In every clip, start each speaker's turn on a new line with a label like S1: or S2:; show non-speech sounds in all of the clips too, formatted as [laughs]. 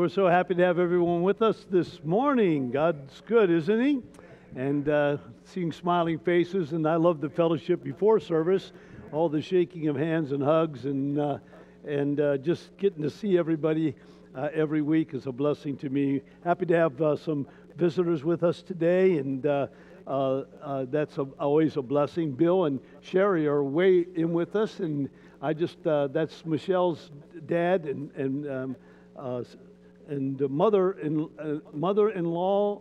S1: We're so happy to have everyone with us this morning. God's good, isn't He? And uh, seeing smiling faces, and I love the fellowship before service, all the shaking of hands and hugs, and uh, and uh, just getting to see everybody uh, every week is a blessing to me. Happy to have uh, some visitors with us today, and uh, that's a, always a blessing. Bill and Sherry are way in with us, and I just that's Michelle's dad and and. Um, and mother in uh, mother-in-law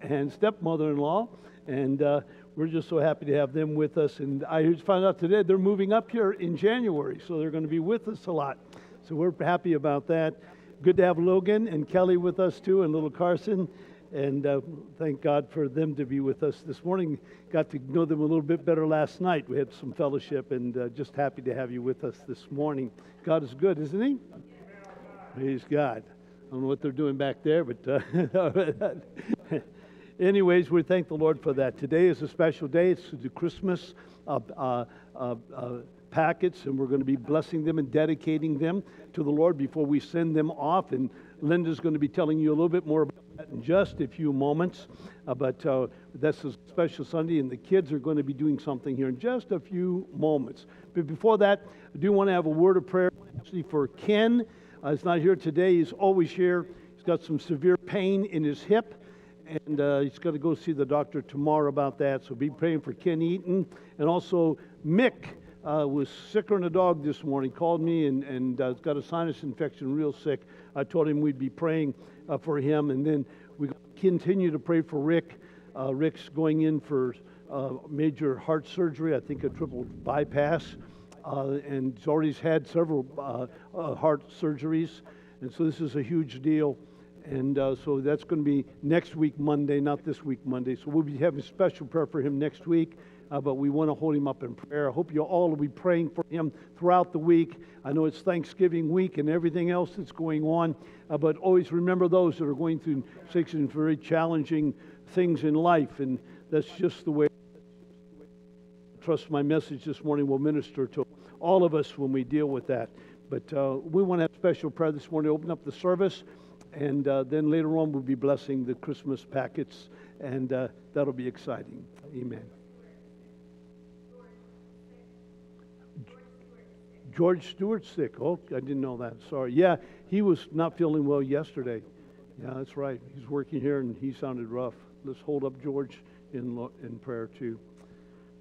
S1: and stepmother-in-law, and uh, we're just so happy to have them with us. And I just found out today they're moving up here in January, so they're going to be with us a lot. So we're happy about that. Good to have Logan and Kelly with us too, and little Carson. And uh, thank God for them to be with us this morning. Got to know them a little bit better last night. We had some fellowship, and uh, just happy to have you with us this morning. God is good, isn't He? Praise God. I don't know what they're doing back there, but uh, [laughs] anyways, we thank the Lord for that. Today is a special day. It's the Christmas uh, uh, uh, uh packets, and we're going to be blessing them and dedicating them to the Lord before we send them off. And Linda's going to be telling you a little bit more about that in just a few moments. Uh, but that's a special Sunday, and the kids are going to be doing something here in just a few moments. But before that, I do want to have a word of prayer actually for Ken. Uh, he's not here today. He's always here. He's got some severe pain in his hip, and uh, he's got to go see the doctor tomorrow about that. So be praying for Ken Eaton. And also, Mick uh, was sicker than a dog this morning. Called me and, and uh, got a sinus infection, real sick. I told him we'd be praying uh, for him. And then we continue to pray for Rick. Uh, Rick's going in for uh, major heart surgery, I think a triple bypass and he's already had several uh, uh, heart surgeries. And so this is a huge deal. And uh, so that's going to be next week, Monday, not this week, Monday. So we'll be having special prayer for him next week. Uh, but we want to hold him up in prayer. I hope you all will be praying for him throughout the week. I know it's Thanksgiving week and everything else that's going on, uh, but always remember those that are going through six and very challenging things in life, and that's just the way. Trust my message this morning will minister to all of us when we deal with that. But uh, we want to have special prayer this morning, open up the service, and uh, then later on we'll be blessing the Christmas packets, and uh, that'll be exciting. Amen. George Stewart's sick. Oh, I didn't know that. Sorry. Yeah, he was not feeling well yesterday. Yeah, that's right. He's working here and he sounded rough. Let's hold up George in, in prayer too.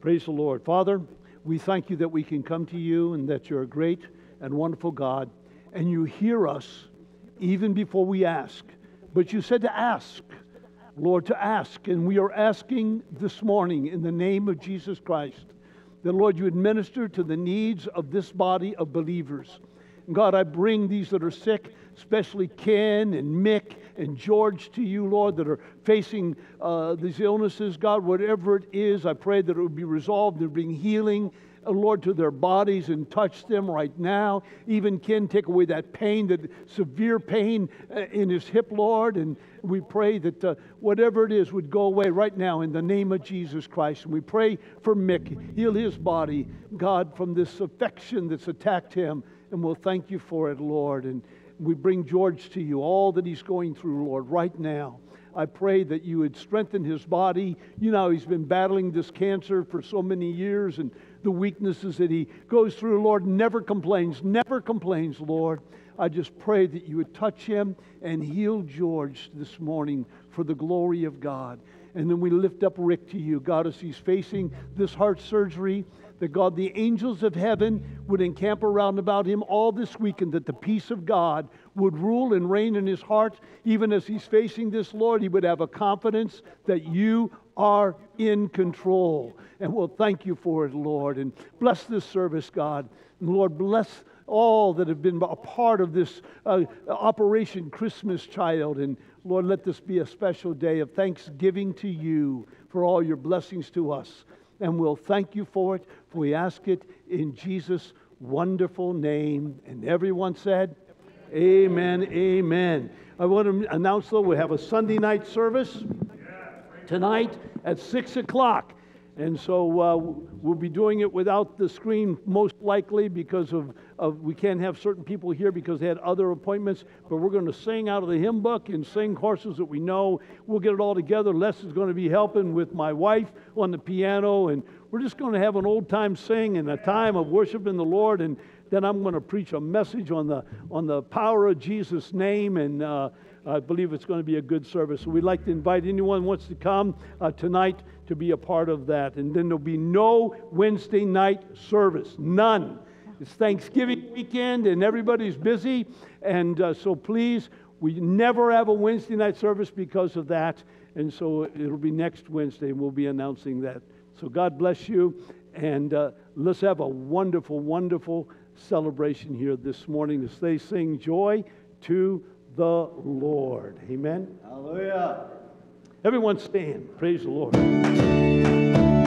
S1: Praise the Lord. Father, we thank you that we can come to you and that you're a great and wonderful God, and you hear us even before we ask. But you said to ask, Lord, to ask, and we are asking this morning in the name of Jesus Christ that, Lord, you administer to the needs of this body of believers. God, I bring these that are sick, especially Ken and Mick and George to you, Lord, that are facing uh, these illnesses. God, whatever it is, I pray that it would be resolved and bring healing, uh, Lord, to their bodies and touch them right now. Even Ken, take away that pain, that severe pain uh, in his hip, Lord. And we pray that uh, whatever it is would go away right now in the name of Jesus Christ. And we pray for Mick, heal his body, God, from this affection that's attacked him. And we'll thank you for it, Lord. And we bring George to you, all that he's going through, Lord, right now. I pray that you would strengthen his body. You know, he's been battling this cancer for so many years and the weaknesses that he goes through, Lord, never complains, never complains, Lord. I just pray that you would touch him and heal George this morning for the glory of God. And then we lift up Rick to you, God, as he's facing this heart surgery that God, the angels of heaven, would encamp around about him all this week, and that the peace of God would rule and reign in his heart. Even as he's facing this, Lord, he would have a confidence that you are in control. And we'll thank you for it, Lord. And bless this service, God. And Lord, bless all that have been a part of this uh, Operation Christmas Child. And Lord, let this be a special day of thanksgiving to you for all your blessings to us and we'll thank you for it. For we ask it in Jesus' wonderful name. And everyone said, Amen, amen. I want to announce, though, we have a Sunday night service tonight at 6 o'clock. And so uh, we'll be doing it without the screen most likely because of, of we can't have certain people here because they had other appointments. But we're going to sing out of the hymn book and sing courses that we know. We'll get it all together. Les is going to be helping with my wife on the piano. And we're just going to have an old time sing and a time of worshiping the Lord. And then I'm going to preach a message on the, on the power of Jesus' name. And uh, I believe it's going to be a good service. So we'd like to invite anyone who wants to come uh, tonight to be a part of that. And then there'll be no Wednesday night service, none. It's Thanksgiving weekend and everybody's busy. And uh, so please, we never have a Wednesday night service because of that. And so it'll be next Wednesday, and we'll be announcing that. So God bless you. And uh, let's have a wonderful, wonderful celebration here this morning as they sing Joy to the Lord. Amen.
S2: Hallelujah.
S1: Everyone stand. Praise the Lord.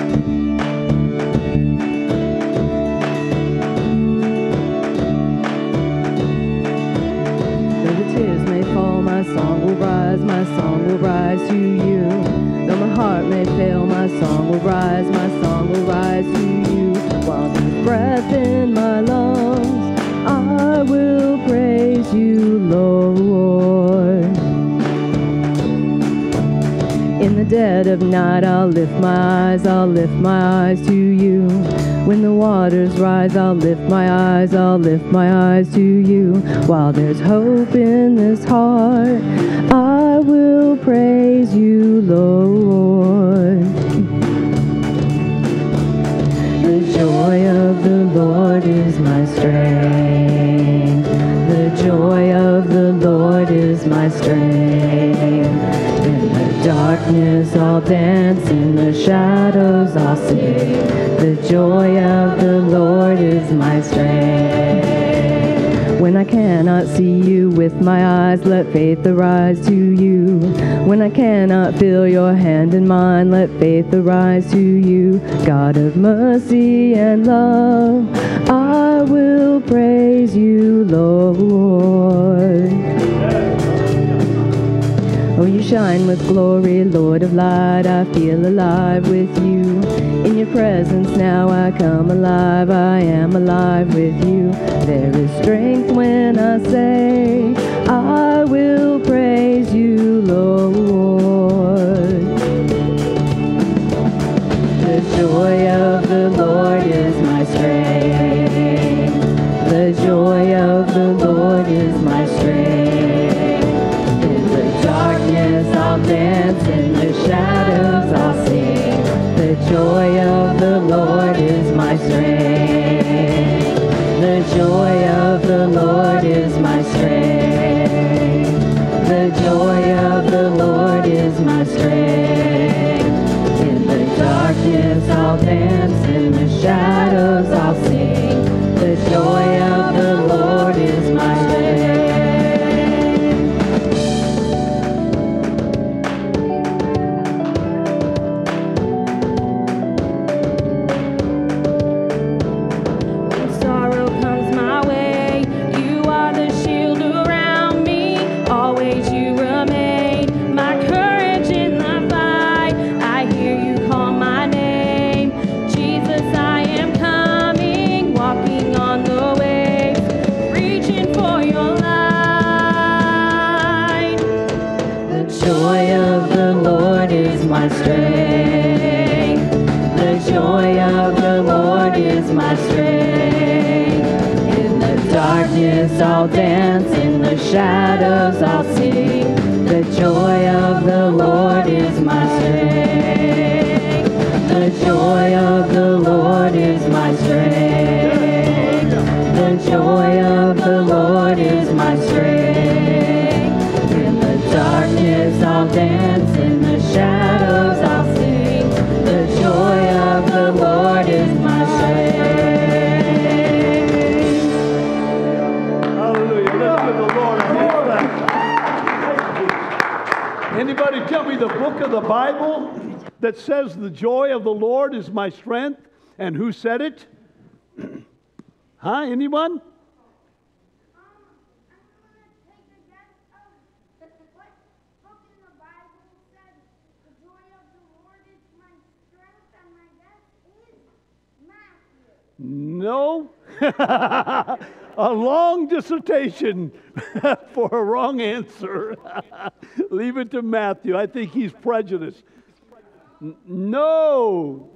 S3: Dead of night, I'll lift my eyes, I'll lift my eyes to you. When the waters rise, I'll lift my eyes, I'll lift my eyes to you. While there's hope in this heart, I will praise you, Lord. The joy of the Lord is my strength. The joy of the Lord is my strength. Darkness I'll dance, in the shadows I'll sing. The joy of the Lord is my strength. When I cannot see you with my eyes, let faith arise to you. When I cannot feel your hand in mine, let faith arise to you. God of mercy and love, I will praise you, Lord. Oh, you shine with glory, Lord of light. I feel alive with you. In your presence now I come alive. I am alive with you. There is strength when I say, I will praise you, Lord. The joy of the Lord is my strength. The joy of the Lord is
S1: said it? [clears throat] huh? Anyone? No. [laughs] a long dissertation [laughs] for a wrong answer. [laughs] Leave it to Matthew. I think he's prejudiced. No.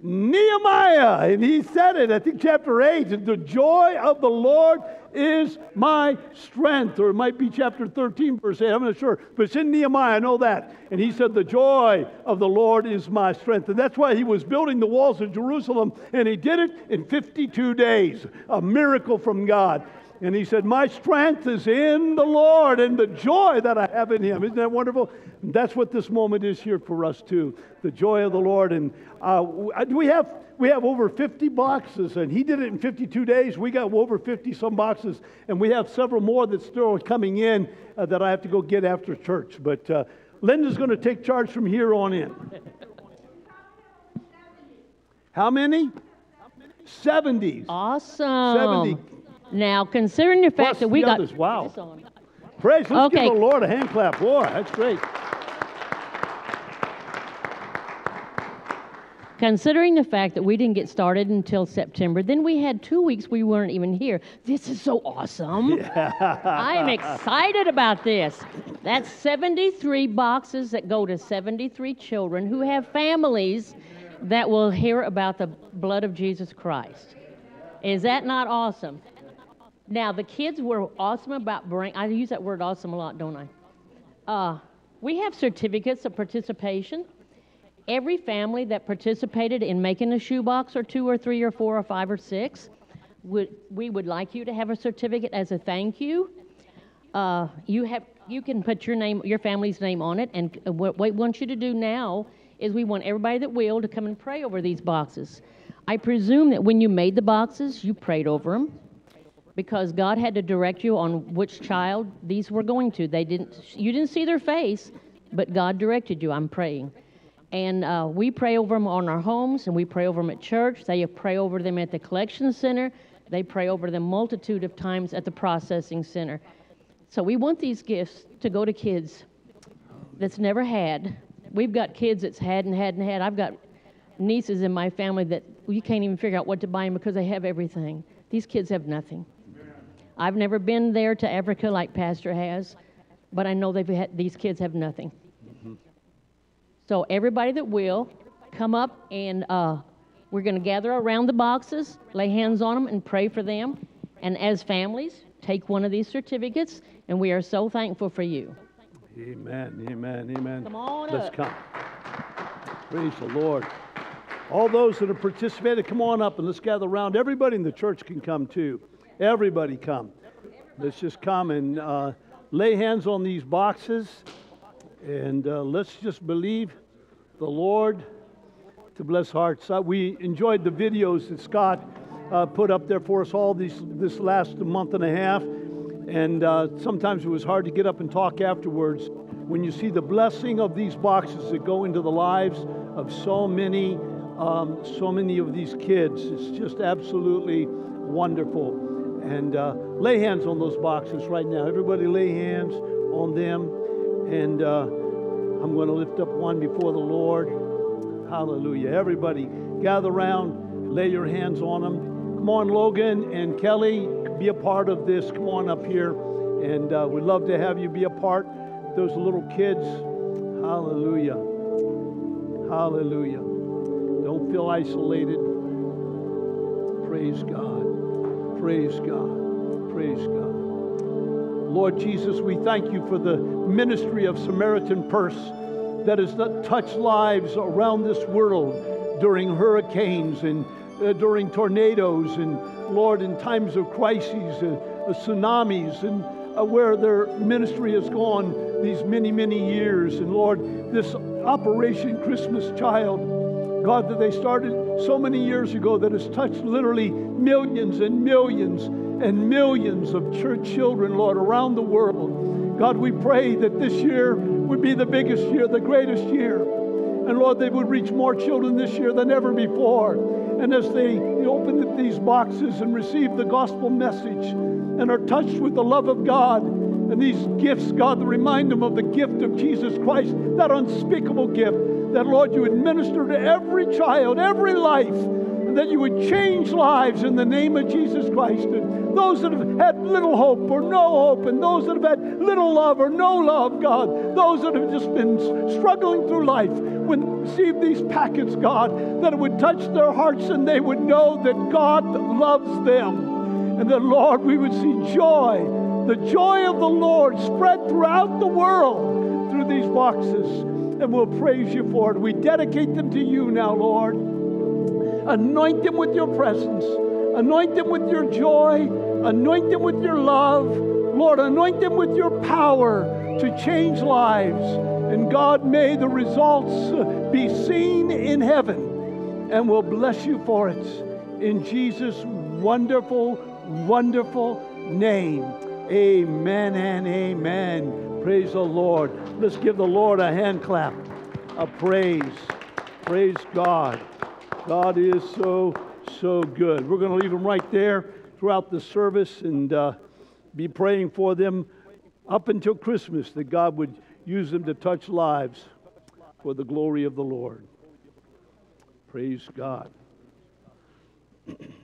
S1: Nehemiah, and he said it, I think chapter 8, the joy of the Lord is my strength. Or it might be chapter 13, verse 8, I'm not sure. But it's in Nehemiah, I know that. And he said, The joy of the Lord is my strength. And that's why he was building the walls of Jerusalem, and he did it in 52 days. A miracle from God. And he said, My strength is in the Lord and the joy that I have in him. Isn't that wonderful? And that's what this moment is here for us, too. The joy of the Lord. And uh, we, have, we have over 50 boxes, and he did it in 52 days. We got over 50 some boxes, and we have several more that's still coming in uh, that I have to go get after church. But uh, Linda's going to take charge from here on in. How many? 70s.
S2: Awesome. 70 now, considering the fact
S1: Plus
S2: that we
S1: the
S2: got
S1: others. Wow. Praise. Let's
S2: Okay.
S1: give the Lord a hand clap. Boy, that's great.
S2: considering the fact that we didn't get started until September, then we had two weeks we weren't even here. This is so awesome. [laughs] I am excited about this. That's 73 boxes that go to 73 children who have families that will hear about the blood of Jesus Christ. Is that not awesome? Now, the kids were awesome about bring. I use that word awesome a lot, don't I? Uh, we have certificates of participation. Every family that participated in making a shoebox or two or three or four or five or six, would, we would like you to have a certificate as a thank you. Uh, you have you can put your name, your family's name on it, and what we want you to do now is we want everybody that will to come and pray over these boxes. I presume that when you made the boxes, you prayed over them because God had to direct you on which child these were going to. They didn't, you didn't see their face, but God directed you. I'm praying. And uh, we pray over them on our homes, and we pray over them at church. They pray over them at the collection center. They pray over them multitude of times at the processing center. So we want these gifts to go to kids that's never had. We've got kids that's had and had and had. I've got nieces in my family that you can't even figure out what to buy them because they have everything. These kids have nothing. I've never been there to Africa like Pastor has, but I know they've had, these kids have nothing. Mm-hmm. So everybody that will, come up and uh, we're going to gather around the boxes, lay hands on them, and pray for them. And as families, take one of these certificates, and we are so thankful for you.
S1: Amen, amen, amen.
S2: Come on
S1: Let's
S2: up.
S1: come. Praise the Lord. All those that have participated, come on up and let's gather around. Everybody in the church can come too. Everybody come. Let's just come and uh, lay hands on these boxes and uh, let's just believe the Lord to bless hearts. Uh, we enjoyed the videos that Scott uh, put up there for us all these, this last month and a half. And uh, sometimes it was hard to get up and talk afterwards when you see the blessing of these boxes that go into the lives of so many um, so many of these kids. It's just absolutely wonderful. And uh, lay hands on those boxes right now. Everybody lay hands on them. And uh, I'm going to lift up one before the Lord. Hallelujah. Everybody gather around, lay your hands on them. Come on, Logan and Kelly, be a part of this. Come on up here. And uh, we'd love to have you be a part. Those little kids. Hallelujah. Hallelujah. Don't feel isolated. Praise God. Praise God. Praise God. Lord Jesus, we thank you for the ministry of Samaritan Purse that has touched lives around this world during hurricanes and uh, during tornadoes and, Lord, in times of crises, uh, uh, tsunamis, and uh, where their ministry has gone these many, many years. And Lord, this Operation Christmas Child, God, that they started so many years ago that has touched literally millions and millions and millions of church children, Lord, around the world. God, we pray that this year would be the biggest year, the greatest year. And Lord, they would reach more children this year than ever before. And as they open these boxes and receive the gospel message and are touched with the love of God, and these gifts, God, remind them of the gift of Jesus Christ, that unspeakable gift, that, Lord, you administer to every child, every life, and
S3: that you would change lives in the name of Jesus Christ. And those that have had little hope or no hope, and those that have had little love or no love, God, those that have just been struggling through life, would receive these packets, God, that it would touch their hearts and they would know that God loves them. And that, Lord, we would see joy, the joy of the Lord spread throughout the world through these boxes. And we'll praise you for it. We dedicate them to you now, Lord. Anoint them with your presence. Anoint them with your joy. Anoint them with your love. Lord, anoint them with your power to change lives. And God, may the results be seen in heaven. And we'll bless you for it. In Jesus' wonderful, wonderful name. Amen and amen. Praise the Lord. Let's give the Lord a hand clap, a praise. Praise God. God is so, so good. We're going to leave them right there throughout the service and uh, be praying for them up until Christmas that God would use them to touch lives for the glory of the Lord. Praise God. [clears throat]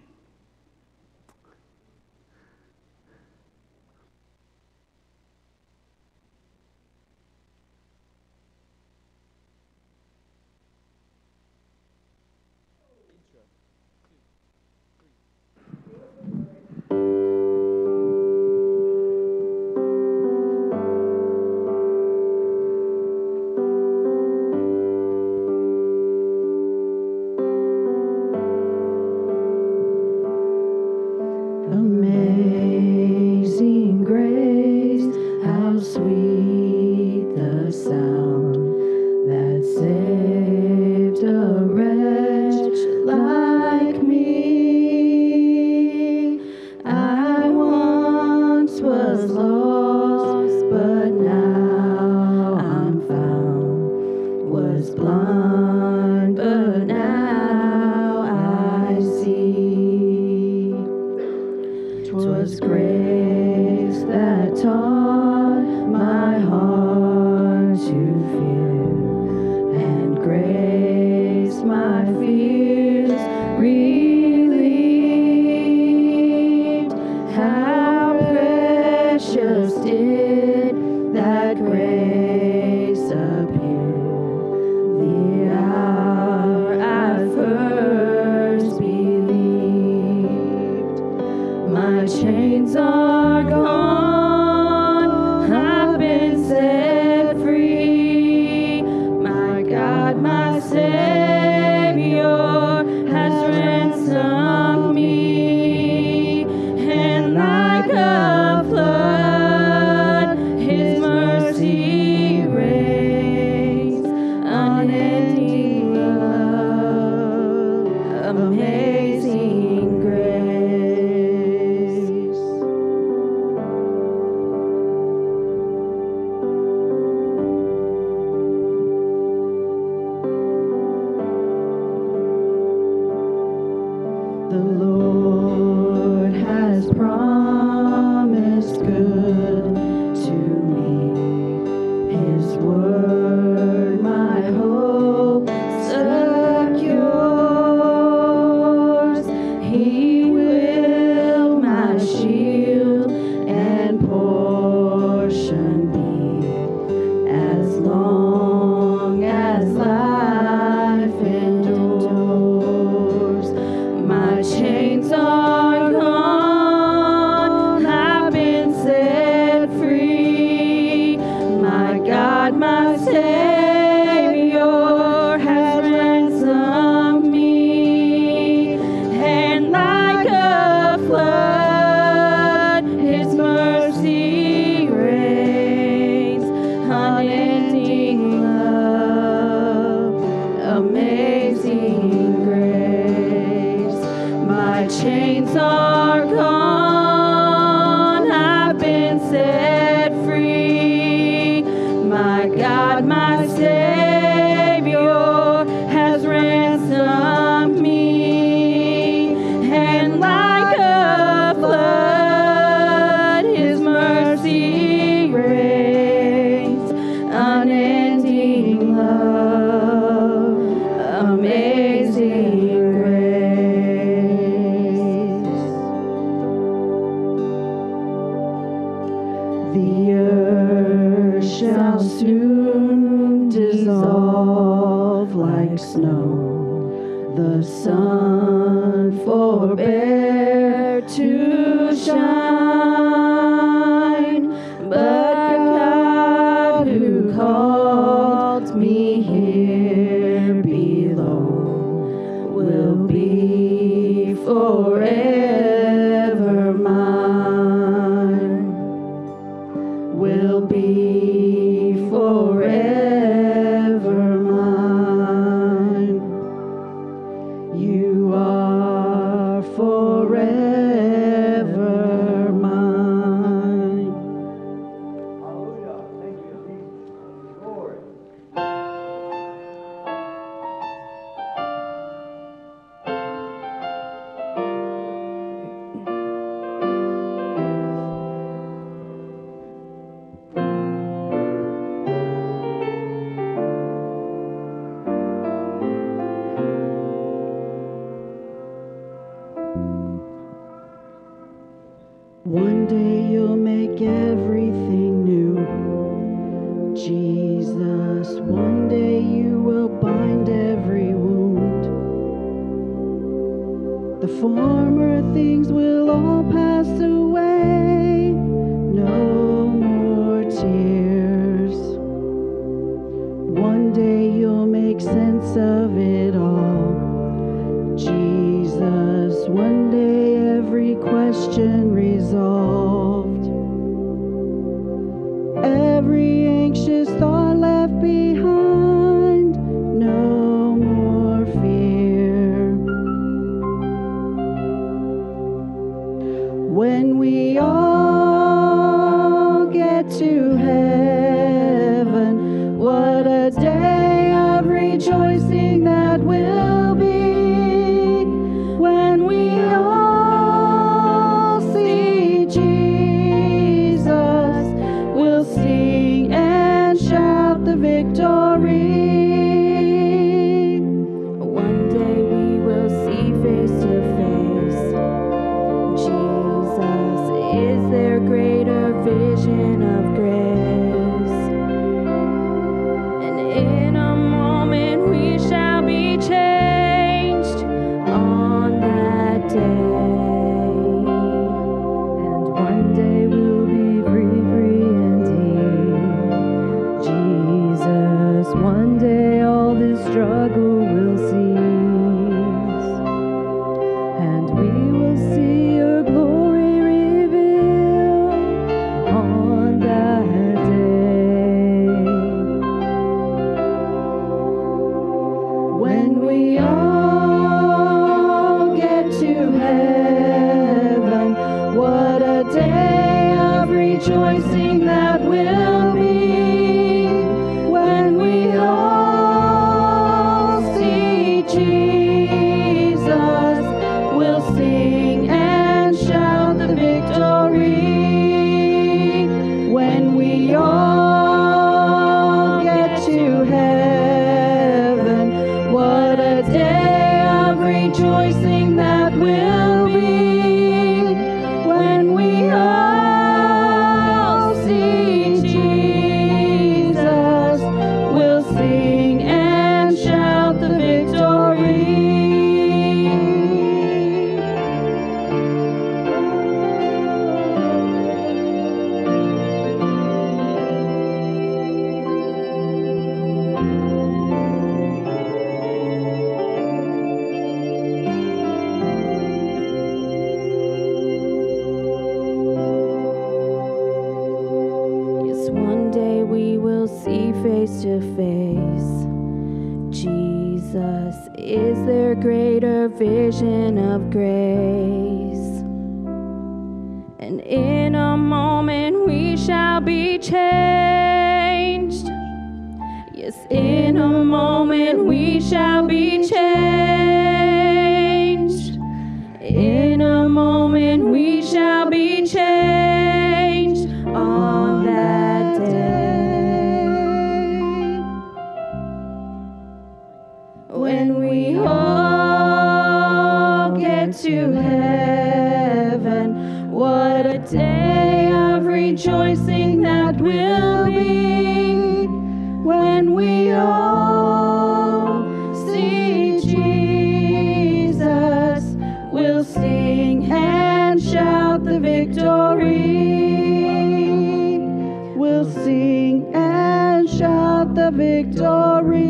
S3: sing and shout the victory.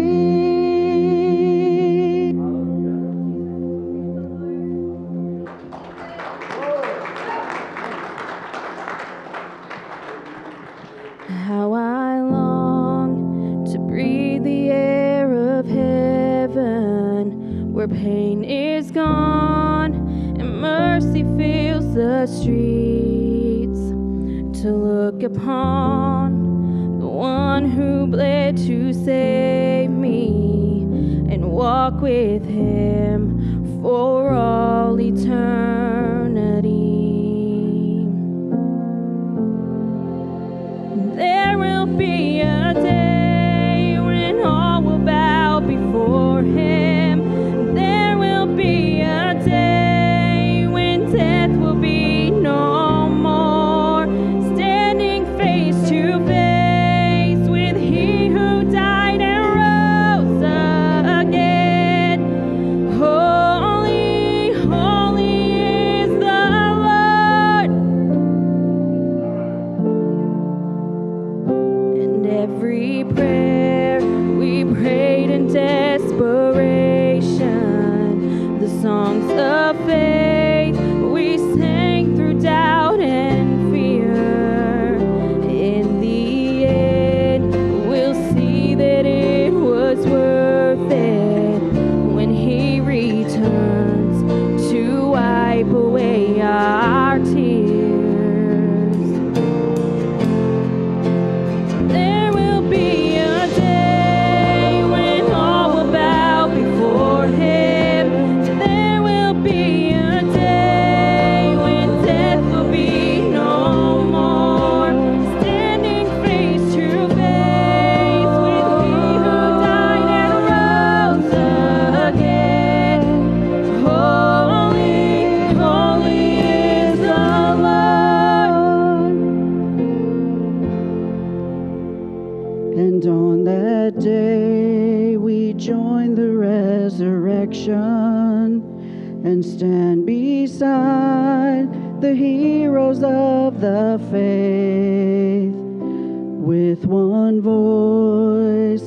S3: How I long to breathe the air of heaven where pain is gone and mercy fills the streets to look upon one who bled to save me and walk with him for all eternity.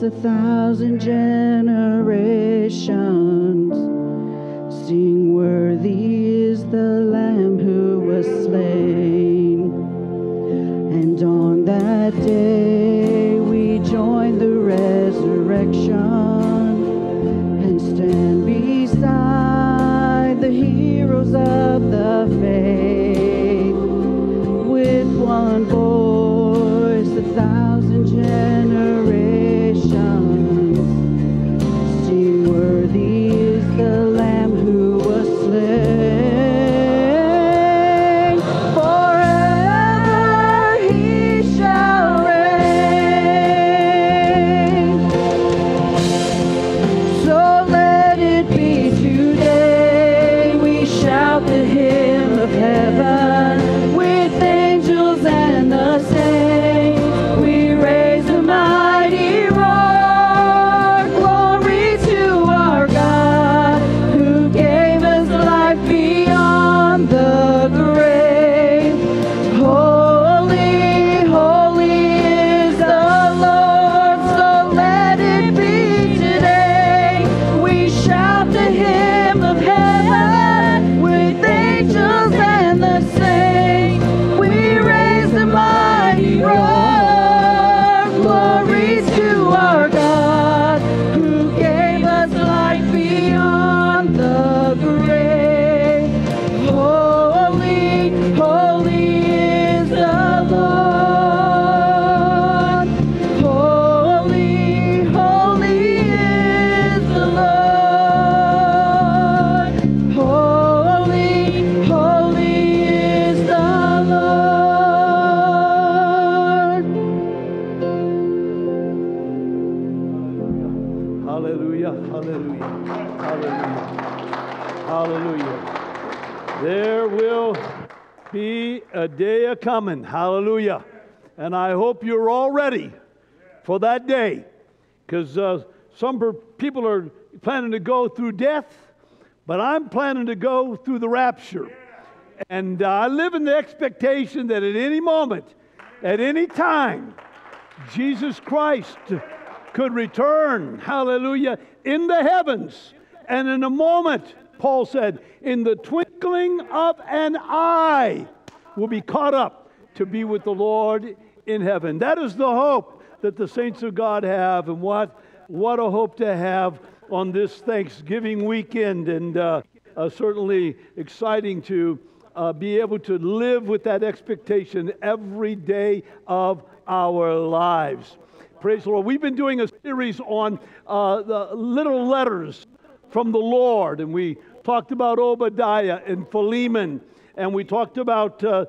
S3: a
S4: thousand.
S1: Hallelujah. And I hope you're all ready for that day because uh, some per- people are planning to go through death, but I'm planning to go through the rapture. And uh, I live in the expectation that at any moment, at any time, Jesus Christ could return, hallelujah, in the heavens. And in a moment, Paul said, in the twinkling of an eye, we'll be caught up to be with the Lord in heaven. That is the hope that the saints of God have, and what, what a hope to have on this Thanksgiving weekend, and uh, uh, certainly exciting to uh, be able to live with that expectation every day of our lives. Praise the Lord. We've been doing a series on uh, the little letters from the Lord, and we talked about Obadiah and Philemon, and we talked about uh,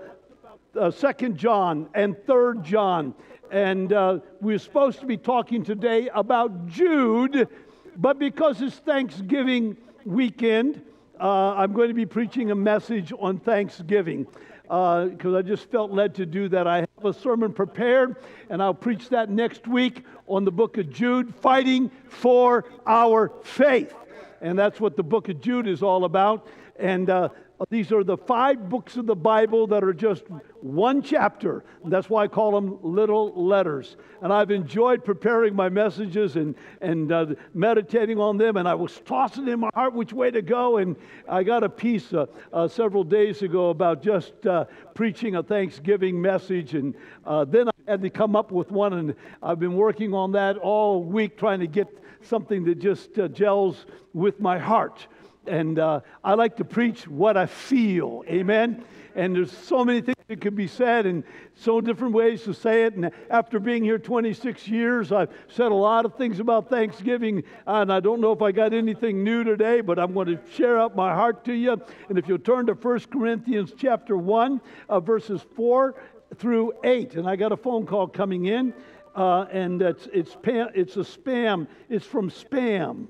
S1: uh, Second John and Third John, and uh, we're supposed to be talking today about Jude, but because it's Thanksgiving weekend, uh, I'm going to be preaching a message on Thanksgiving because uh, I just felt led to do that. I have a sermon prepared, and I'll preach that next week on the book of Jude, fighting for our faith. And that's what the book of Jude is all about. And uh, these are the five books of the Bible that are just one chapter. That's why I call them little letters. And I've enjoyed preparing my messages and, and uh, meditating on them. And I was tossing in my heart which way to go. And I got a piece uh, uh, several days ago about just uh, preaching a Thanksgiving message. And uh, then I had to come up with one. And I've been working on that all week, trying to get something that just uh, gels with my heart and uh, I like to preach what I feel. Amen. And there's so many things that could be said, and so different ways to say it. And after being here 26 years, I've said a lot of things about Thanksgiving, and I don't know if I got anything new today, but I'm going to share out my heart to you. And if you'll turn to 1 Corinthians chapter 1, uh, verses 4 through 8, and I got a phone call coming in. Uh, and it's, it's, it's a spam. It's from spam.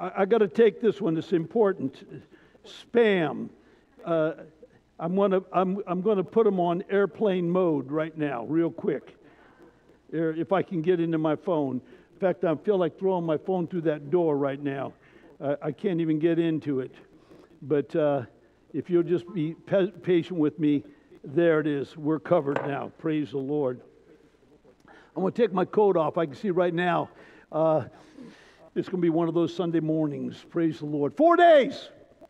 S1: I, I got to take this one. It's important. Spam. Uh, I'm to I'm, I'm going to put them on airplane mode right now, real quick. If I can get into my phone. In fact, I feel like throwing my phone through that door right now. Uh, I can't even get into it. But uh, if you'll just be patient with me, there it is. We're covered now. Praise the Lord. I'm going to take my coat off. I can see right now. Uh, it's going to be one of those Sunday mornings. Praise the Lord. Four days.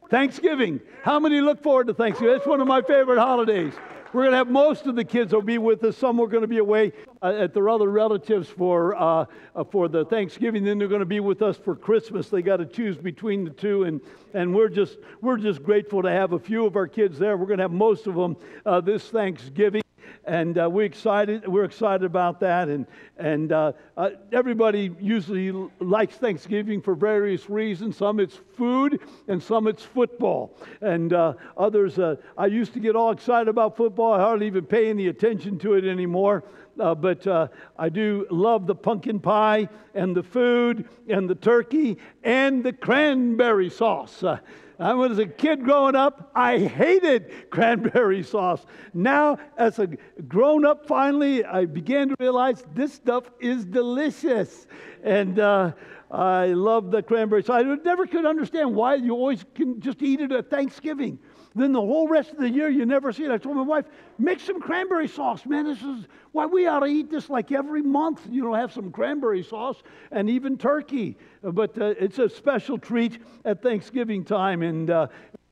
S1: Thanksgiving. How many look forward to Thanksgiving? It's one of my favorite holidays. We're going to have most of the kids will be with us. Some are going to be away uh, at their other relatives for uh, uh, for the Thanksgiving. Then they're going to be with us for Christmas. They got to choose between the two, and and we're just we're just grateful to have a few of our kids there. We're going to have most of them uh, this Thanksgiving and uh, we're excited. We're excited about that, and and uh, uh, everybody usually likes Thanksgiving for various reasons. Some it's food, and some it's football, and uh, others. Uh, I used to get all excited about football. I hardly even pay any attention to it anymore. Uh, but uh, I do love the pumpkin pie and the food and the turkey and the cranberry sauce. Uh, I was a kid growing up, I hated cranberry sauce. Now, as a grown up, finally, I began to realize this stuff is delicious. And uh, I love the cranberry sauce. I never could understand why you always can just eat it at Thanksgiving. Then the whole rest of the year, you never see it. I told my wife, make some cranberry sauce, man. This is why we ought to eat this like every month, you know, have some cranberry sauce and even turkey. But uh, it's a special treat at Thanksgiving time. And uh,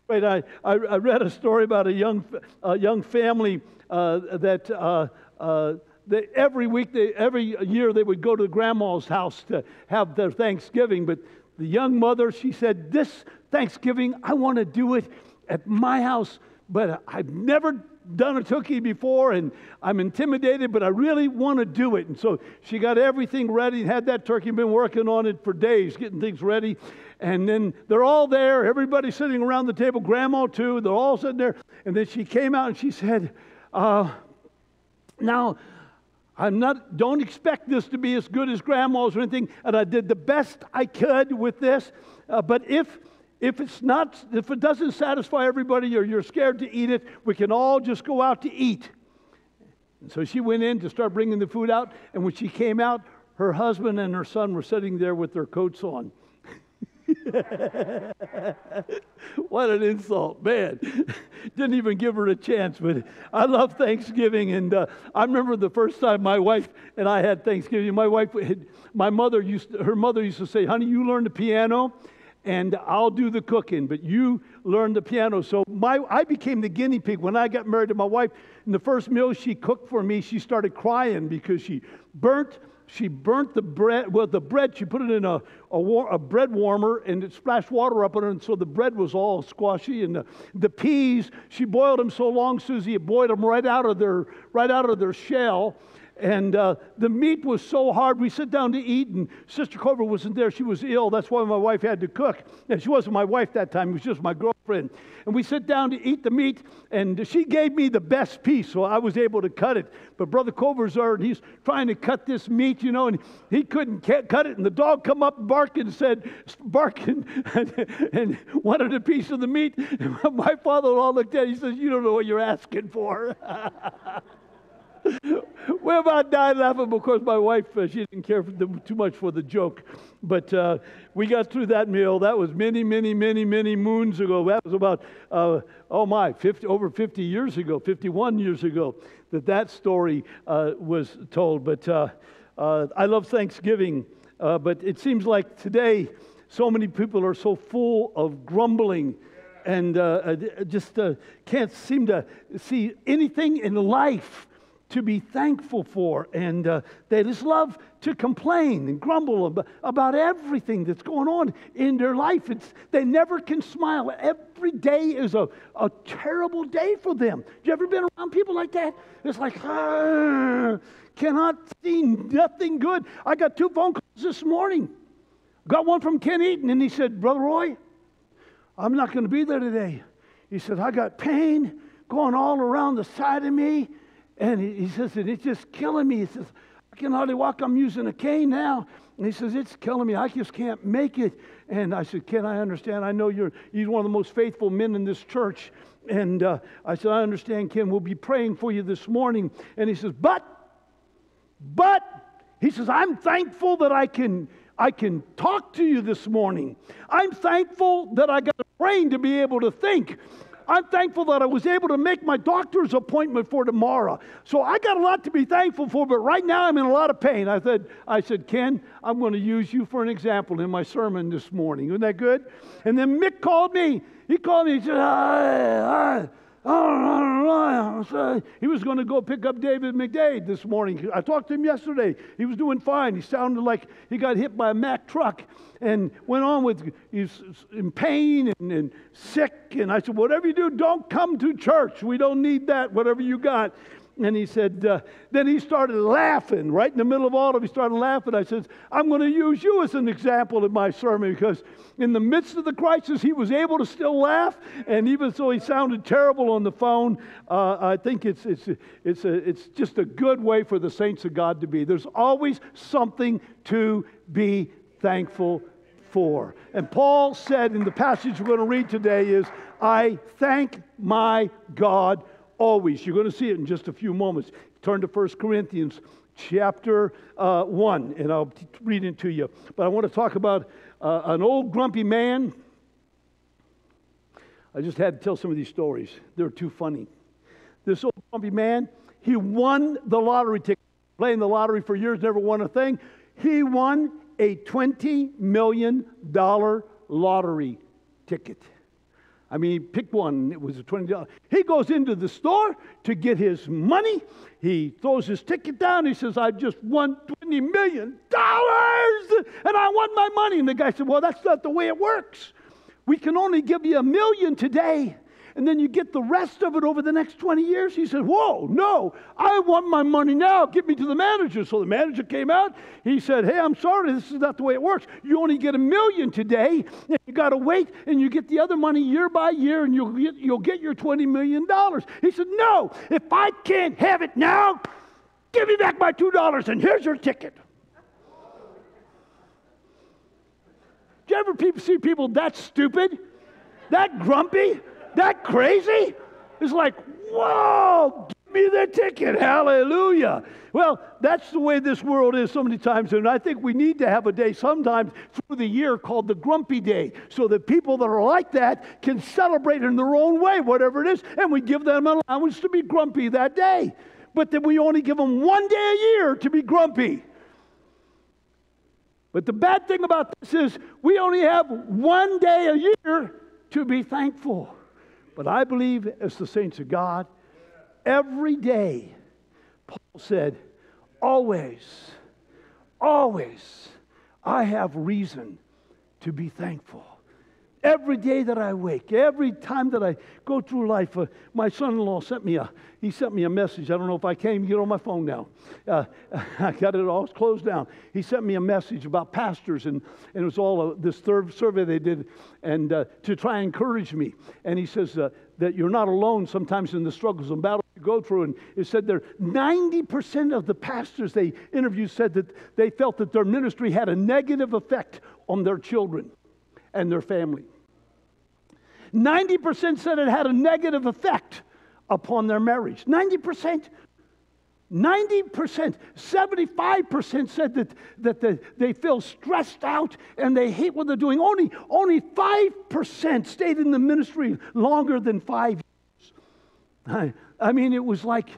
S1: I, I, read a story about a young, a young family uh, that. Uh, uh, they, every week, they, every year, they would go to grandma's house to have their Thanksgiving. But the young mother, she said, This Thanksgiving, I want to do it at my house, but I've never done a turkey before and I'm intimidated, but I really want to do it. And so she got everything ready, had that turkey, been working on it for days, getting things ready. And then they're all there, everybody sitting around the table, grandma too, they're all sitting there. And then she came out and she said, uh, Now, I'm not, don't expect this to be as good as grandma's or anything. And I did the best I could with this. Uh, but if if it's not, if it doesn't satisfy everybody or you're scared to eat it, we can all just go out to eat. And so she went in to start bringing the food out. And when she came out, her husband and her son were sitting there with their coats on. [laughs] what an insult, man. [laughs] Didn't even give her a chance, but I love Thanksgiving. And uh, I remember the first time my wife and I had Thanksgiving. My wife, my mother used, to, her mother used to say, honey, you learn the piano and I'll do the cooking, but you learn the piano. So my, I became the guinea pig. When I got married to my wife, in the first meal she cooked for me, she started crying because she burnt she burnt the bread. Well, the bread, she put it in a, a, war, a bread warmer and it splashed water up on it. And so the bread was all squashy. And the, the peas, she boiled them so long, Susie, it boiled them right out of their, right out of their shell. And uh, the meat was so hard. We sit down to eat, and Sister Cover wasn't there. She was ill. That's why my wife had to cook. And she wasn't my wife that time, it was just my girlfriend. And we sit down to eat the meat, and she gave me the best piece, so I was able to cut it. But Brother Cover's there, and he's trying to cut this meat, you know, and he couldn't cut it. And the dog come up barking and said, barking, and, and wanted a piece of the meat. [laughs] And my father-in-law looked at it, he says, You don't know what you're asking for. [laughs] [laughs] we about died laughing because my wife, uh, she didn't care the, too much for the joke. But uh, we got through that meal. That was many, many, many, many moons ago. That was about, uh, oh my, 50, over 50 years ago, 51 years ago, that that story uh, was told. But uh, uh, I love Thanksgiving. but it seems like today, so many people are so full of grumbling and just can't seem to see anything in life to be thankful for. And uh, they just love to complain and grumble about, about everything that's going on in their life. It's, they never can smile. Every day is a, a terrible day for them. You ever been around people like that? It's like, ah, cannot see nothing good. I got two phone calls this morning. Got one from Ken Eaton, and he said, Brother Roy, I'm not going to be there today. He said, I got pain going all around the side of me. And he, he says, and it's just killing me. He says, I can hardly walk. I'm using a cane now. And he says, it's killing me. I just can't make it. And I said, Ken, I understand. I know you're, you're one of the most faithful men in this church. And uh, I said, I understand, Ken. We'll be praying for you this morning. And he says, but, but, he says, I'm thankful that I can, I can talk to you this morning. I'm thankful that I got a brain to be able to think. I'm thankful that I was able to make my doctor's appointment for tomorrow. So I got a lot to be thankful for, but right now I'm in a lot of pain. I said, I said, Ken, I'm going to use you for an example in my sermon this morning. Isn't that good? And then Mick called me. He called me. He said, hi, hi. He was going to go pick up David McDade this morning. I talked to him yesterday. He was doing fine. He sounded like he got hit by a Mack truck and went on with, he's in pain and, and sick. And I said, whatever you do, don't come to church. We don't need that, whatever you got. And he said, uh, then he started laughing. Right in the middle of all of it, he started laughing. I said, I'm going to use you as an example in my sermon because in the midst of the crisis, he was able to still laugh. And even though he sounded terrible on the phone, uh, I think it's, it's, it's, a, it's just a good way for the saints of God to be. There's always something to be thankful for. And Paul said in the passage we're going to read today is, I thank my God always. You're going to see it in just a few moments. Turn to 1 Corinthians chapter uh, 1, and I'll read it to you. But I want to talk about uh, an old grumpy man. I just had to tell some of these stories. They're too funny. This old grumpy man, he won the lottery ticket. Playing the lottery for years, never won a thing. He won a $20 million lottery ticket. I mean, pick one, it was a $20. He goes into the store to get his money. He throws his ticket down. He says, I just won $20 million and I want my money. And the guy said, Well, that's not the way it works. We can only give you a million today and then you get the rest of it over the next 20 years. He said, Whoa, no, I want my money now. Give me to the manager. So the manager came out. He said, Hey, I'm sorry, this is not the way it works. You only get a million today, and you got to wait, and you get the other money year by year, and you'll get, you'll get your $20 million. He said, No, if I can't have it now, give me back my $2, and here's your ticket. Do you ever see people that stupid, that grumpy? That crazy? It's like, whoa, give me the ticket. Hallelujah. Well, that's the way this world is so many times. And I think we need to have a day sometimes through the year called the Grumpy Day so that people that are like that can celebrate in their own way, whatever it is, and we give them an allowance to be grumpy that day. But then we only give them one day a year to be grumpy. But the bad thing about this is we only have one day a year to be thankful. But I believe, as the saints of God, every day, Paul said, always, always I have reason to be thankful. Every day that I wake, every time that I go through life, uh, my son-in-law sent me a he sent me a message. I don't know if I came get on my phone now. Uh, [laughs] I got it all closed down. He sent me a message about pastors, and, and it was all a, this third survey they did, and uh, to try and encourage me. And he says uh, that you're not alone sometimes in the struggles and battles you go through. And it said there 90% of the pastors they interviewed said that they felt that their ministry had a negative effect on their children and their family. 90% said it had a negative effect upon their marriage. 90%. 90%, 75% said that, that they, they feel stressed out and they hate what they're doing. Only, only 5% stayed in the ministry longer than five years. I, I mean, it was like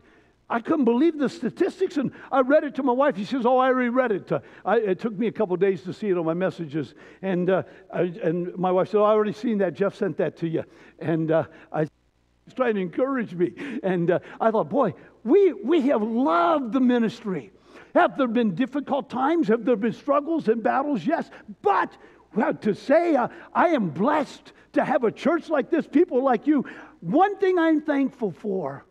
S1: I couldn't believe the statistics, and I read it to my wife. She says, "Oh, I already read it." I, it took me a couple days to see it on my messages, and uh, I, and my wife said, oh, "I already seen that. Jeff sent that to you," and uh, I was trying to encourage me, and uh, I thought, "Boy, we we have loved the ministry. Have there been difficult times? Have there been struggles and battles? Yes, but." Well, to say uh, I am blessed to have a church like this, people like you, one thing I'm thankful for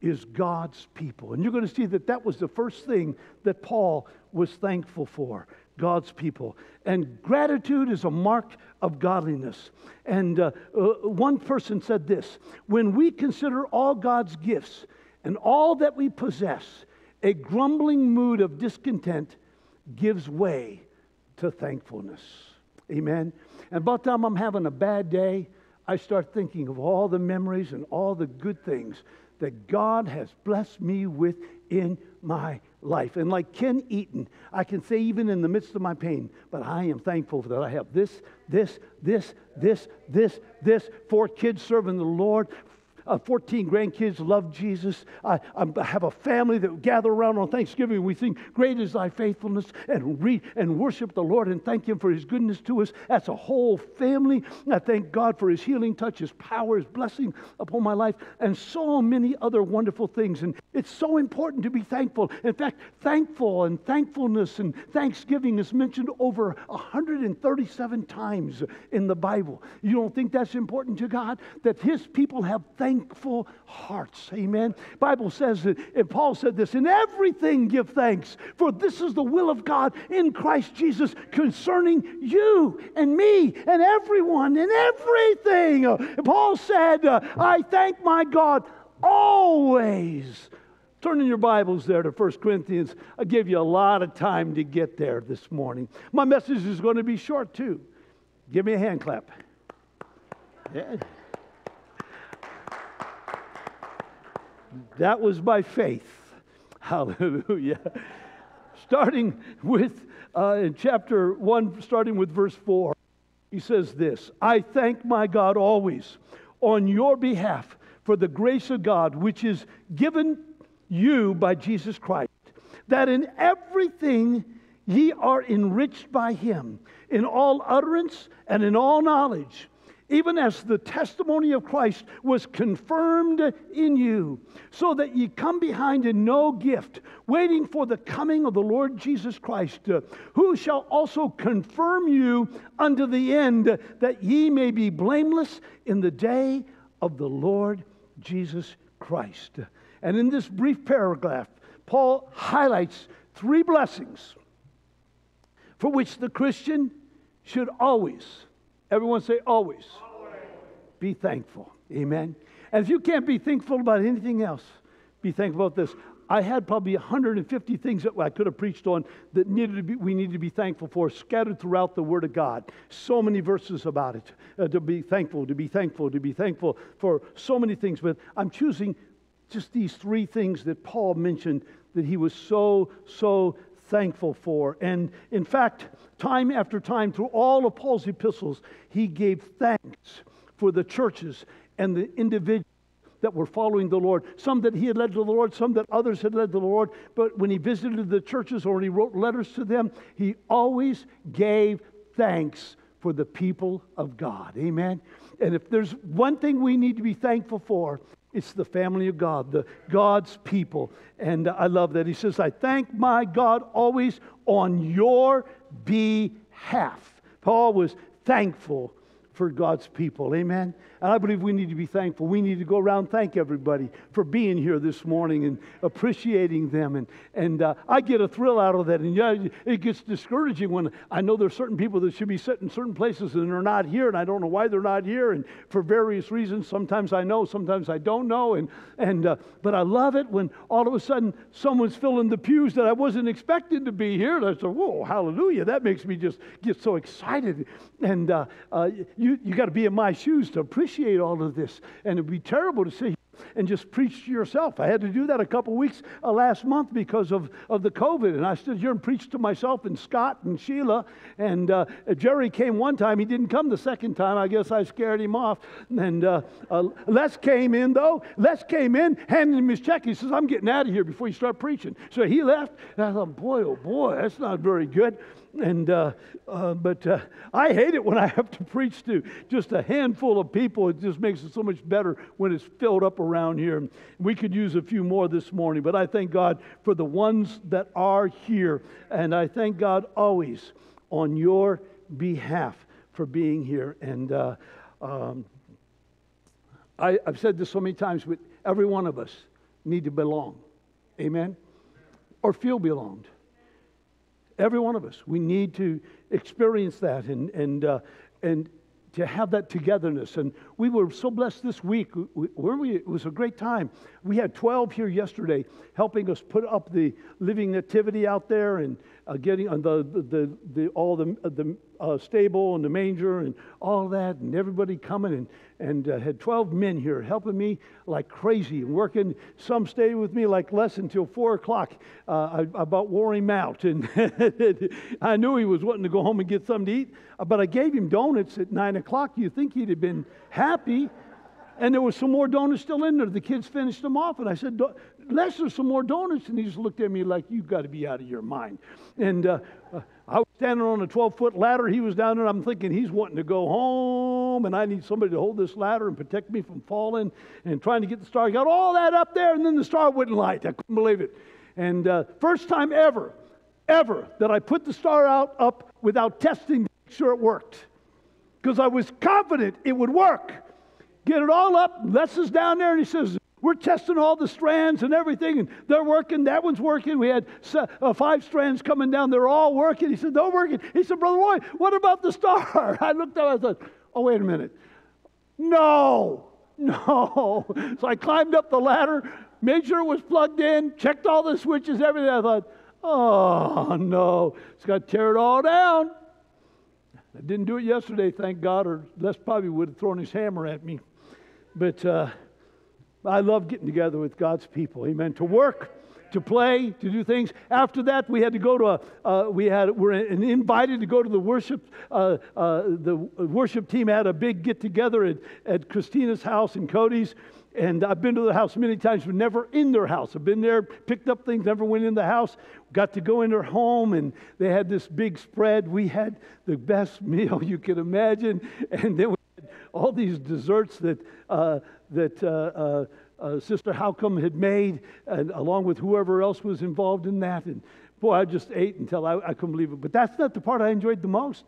S1: is God's people. And you're going to see that that was the first thing that Paul was thankful for God's people. And gratitude is a mark of godliness. And uh, uh, one person said this when we consider all God's gifts and all that we possess, a grumbling mood of discontent gives way to thankfulness. Amen. And about time I'm having a bad day, I start thinking of all the memories and all the good things that God has blessed me with in my life. And like Ken Eaton, I can say, even in the midst of my pain, but I am thankful that I have this, this, this, this, this, this, four kids serving the Lord, uh, 14 grandkids love Jesus. I, I, have a family that gather around on Thanksgiving. We sing, Great is thy faithfulness, and read and worship the Lord and thank Him for His goodness to us. That's a whole family. I thank God for His healing touch, His power, His blessing upon my life, and so many other wonderful things. And it's so important to be thankful. In fact, thankful and thankfulness and thanksgiving is mentioned over 137 times in the Bible. You don't think that's important to God? That His people have thankfulness thankful hearts. Amen. Bible says that, and Paul said this, in everything give thanks, for this is the will of God in Christ Jesus concerning you and me and everyone and everything. Uh, Paul said, uh, I thank my God always. Turn in your Bibles there to 1 Corinthians. I gave you a lot of time to get there this morning. My message is going to be short too. Give me a hand clap. Yeah. That was by faith. [laughs] Hallelujah. starting with, uh, in chapter 1, starting with verse 4, he says this I thank my God always on your behalf for the grace of God which is given you by Jesus Christ, that in everything ye are enriched by him, in all utterance and in all knowledge even as the testimony of Christ was confirmed in you, so that ye come behind in no gift, waiting for the coming of the Lord Jesus Christ, uh, who shall also confirm you unto the end, that ye may be blameless in the day of the Lord Jesus Christ. And in this brief paragraph, Paul highlights three blessings for which the Christian should always Everyone say always. always. Be thankful. Amen. And if you can't be thankful about anything else, be thankful about this. I had probably 150 things that I could have preached on that needed to be, we need to be thankful for, scattered throughout the Word of God. So many verses about it. Uh, to be thankful, to be thankful, to be thankful for so many things. But I'm choosing just these three things that Paul mentioned that he was so, so thankful for. And in fact, time after time, through all of Paul's epistles, he gave thanks for the churches and the individuals that were following the Lord. Some that he had led to the Lord, some that others had led to the Lord. But when he visited the churches or he wrote letters to them, he always gave thanks for the people of God. Amen. And if there's one thing we need to be thankful for, It's the family of God, the God's people. And I love that. He says, I thank my God always on your behalf. Paul was thankful for God's people. Amen. And I believe we need to be thankful. We need to go around thank everybody for being here this morning and appreciating them. And, and uh, I get a thrill out of that. And yeah, it gets discouraging when I know there's certain people that should be sitting in certain places and they're not here, and I don't know why they're not here. And for various reasons, sometimes I know, sometimes I don't know. And, and uh, but I love it when all of a sudden someone's filling the pews that I wasn't expecting to be here. And I said, "Whoa, hallelujah!" That makes me just get so excited. And uh, uh you you got to be in my shoes to appreciate all of this. And it'd be terrible to sit and just preach to yourself. I had to do that a couple weeks uh, last month because of, of the COVID. And I stood here and preached to myself and Scott and Sheila. And uh, Jerry came one time. He didn't come the second time. I guess I scared him off. And uh, uh Les came in, though. Les came in, handed him his check. He says, I'm getting out of here before you start preaching. So he left. And I thought, boy, oh boy, that's not very good. And uh, uh, but uh, I hate it when I have to preach to just a handful of people. It just makes it so much better when it's filled up around here. We could use a few more this morning, but I thank God for the ones that are here, and I thank God always on your behalf for being here. And uh, um, I, I've said this so many times, but every one of us need to belong. Amen? Or feel belonged. Every one of us. We need to experience that and, and, uh, and to have that togetherness. And we were so blessed this week. Were we? It was a great time. We had 12 here yesterday helping us put up the living nativity out there and uh, getting on the, the, the, the, all the, the uh, stable and the manger and all that, and everybody coming and, and uh, had 12 men here helping me like crazy and working. Some stayed with me like Les until 4 o'clock. Uh, I, about wore him out. [laughs] And I knew he was wanting to go home and get something to eat, uh, but I gave him donuts at 9 o'clock. You think he'd have been happy. And there was some more donuts still in there. The kids finished them off. And I said, There's some more donuts. And he just looked at me like, You've got to be out of your mind. And uh, uh I was standing on a 12 foot ladder. He was down there. I'm thinking he's wanting to go home, and I need somebody to hold this ladder and protect me from falling and trying to get the star. Got all that up there, and then the star wouldn't light. I couldn't believe it. And uh, first time ever, ever, that I put the star out up without testing to make sure it worked. Because I was confident it would work. Get it all up. Les is down there, and he says, we're testing all the strands and everything, and they're working. That one's working. We had uh, five strands coming down. They're all working. He said, They're working. He said, Brother Roy, what about the star? [laughs] I looked up, I thought, Oh, wait a minute. No, no. [laughs] So I climbed up the ladder, made sure it was plugged in, checked all the switches, everything. I thought, Oh, no. It's got to tear it all down. I didn't do it yesterday, thank God, or Les probably would have thrown his hammer at me. But, uh, I love getting together with God's people. Amen. To work, to play, to do things. After that, we had to go to a. Uh, we had were invited to go to the worship. Uh, uh, the worship team had a big get together at, at Christina's house and Cody's. And I've been to the house many times, but never in their house. I've been there, picked up things, never went in the house. Got to go in their home, and they had this big spread. We had the best [laughs] meal you could imagine, and then we all these desserts that uh, that uh, uh, uh, Sister Halcome had made, and along with whoever else was involved in that. And boy, I just ate until I, I couldn't believe it. But that's not the part I enjoyed the most.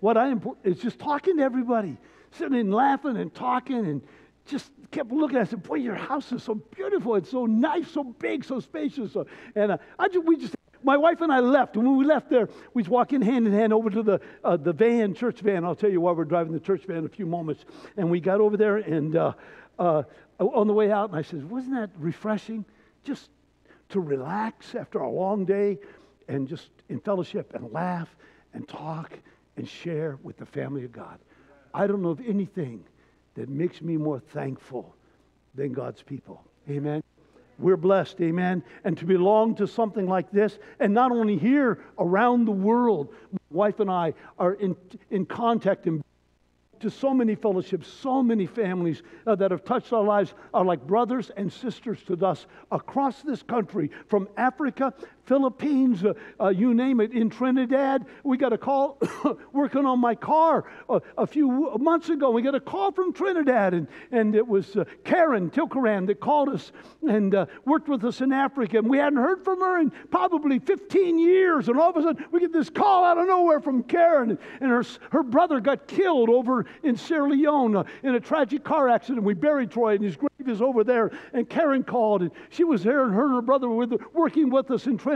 S1: What I is just talking to everybody, sitting and laughing and talking, and just kept looking. I said, "Boy, your house is so beautiful. It's so nice, so big, so spacious." So, and uh, I just, we just my wife and I left. And when we left there, we was walking hand in hand over to the, uh, the van, church van. I'll tell you why we're driving the church van in a few moments. And we got over there, and uh, uh, on the way out, and I said, Wasn't that refreshing? Just to relax after a long day and just in fellowship and laugh and talk and share with the family of God. I don't know of anything that makes me more thankful than God's people. Amen. We're blessed, amen. And to belong to something like this, and not only here, around the world, my wife and I are in, in contact and to so many fellowships, so many families uh, that have touched our lives are like brothers and sisters to us across this country, from Africa, Philippines, uh, uh, you name it, in Trinidad. We got a call [coughs] working on my car uh, a few months ago. We got a call from Trinidad, and, and it was uh, Karen Tilkaran that called us and uh, worked with us in Africa. And we hadn't heard from her in probably 15 years. And all of a sudden, we get this call out of nowhere from Karen, and her, her brother got killed over in Sierra Leone uh, in a tragic car accident. We buried Troy, and his grave is over there. And Karen called, and she was there, and her and her brother were working with us in Trinidad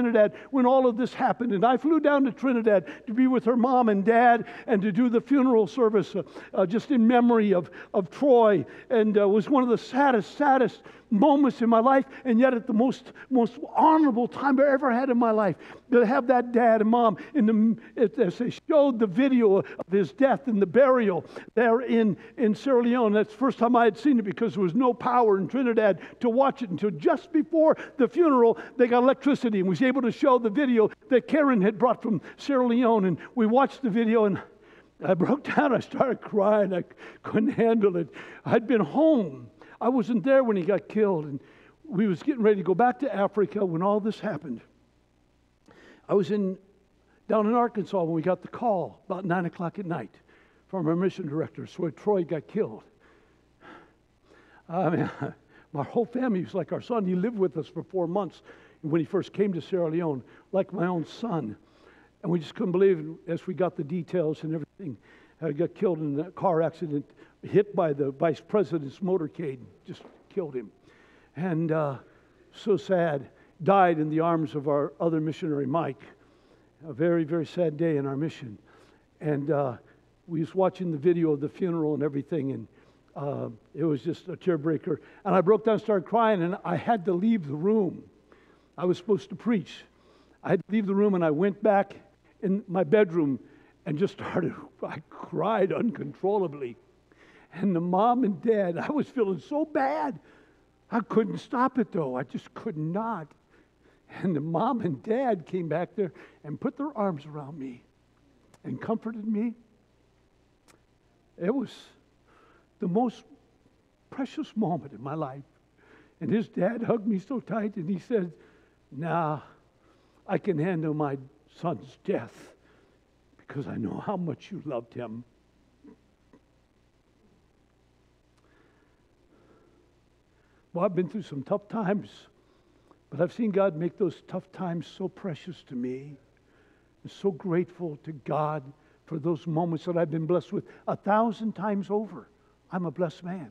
S1: when all of this happened. And I flew down to Trinidad to be with her mom and dad and to do the funeral service uh, uh, just in memory of, of Troy. And uh, was one of the saddest, saddest moments in my life, and yet at the most, most honorable time I ever had in my life. To have that dad and mom in the, as they showed the video of his death and the burial there in, in Sierra Leone. That's the first time I had seen it because there was no power in Trinidad to watch it until just before the funeral, they got electricity and was able to show the video that Karen had brought from Sierra Leone. And we watched the video and I broke [laughs] down. I started crying. I couldn't handle it. I'd been home I wasn't there when he got killed, and we was getting ready to go back to Africa when all this happened. I was in down in Arkansas when we got the call about nine o'clock at night from our mission director. So Troy got killed. I mean, [laughs] my whole family was like our son. He lived with us for four months when he first came to Sierra Leone, like my own son. And we just couldn't believe it as we got the details and everything. He got killed in a car accident hit by the vice president's motorcade, just killed him. And uh, so sad, died in the arms of our other missionary, Mike. A very, very sad day in our mission. And uh, we was watching the video of the funeral and everything, and uh, it was just a tearbreaker. And I broke down, started crying, and I had to leave the room. I was supposed to preach. I had to leave the room, and I went back in my bedroom and just started, I cried uncontrollably. And the mom and dad, I was feeling so bad. I couldn't stop it though. I just could not. And the mom and dad came back there and put their arms around me and comforted me. It was the most precious moment in my life. And his dad hugged me so tight and he said, Now I can handle my son's death because I know how much you loved him. Well, I've been through some tough times, but I've seen God make those tough times so precious to me. I'm so grateful to God for those moments that I've been blessed with a thousand times over. I'm a blessed man.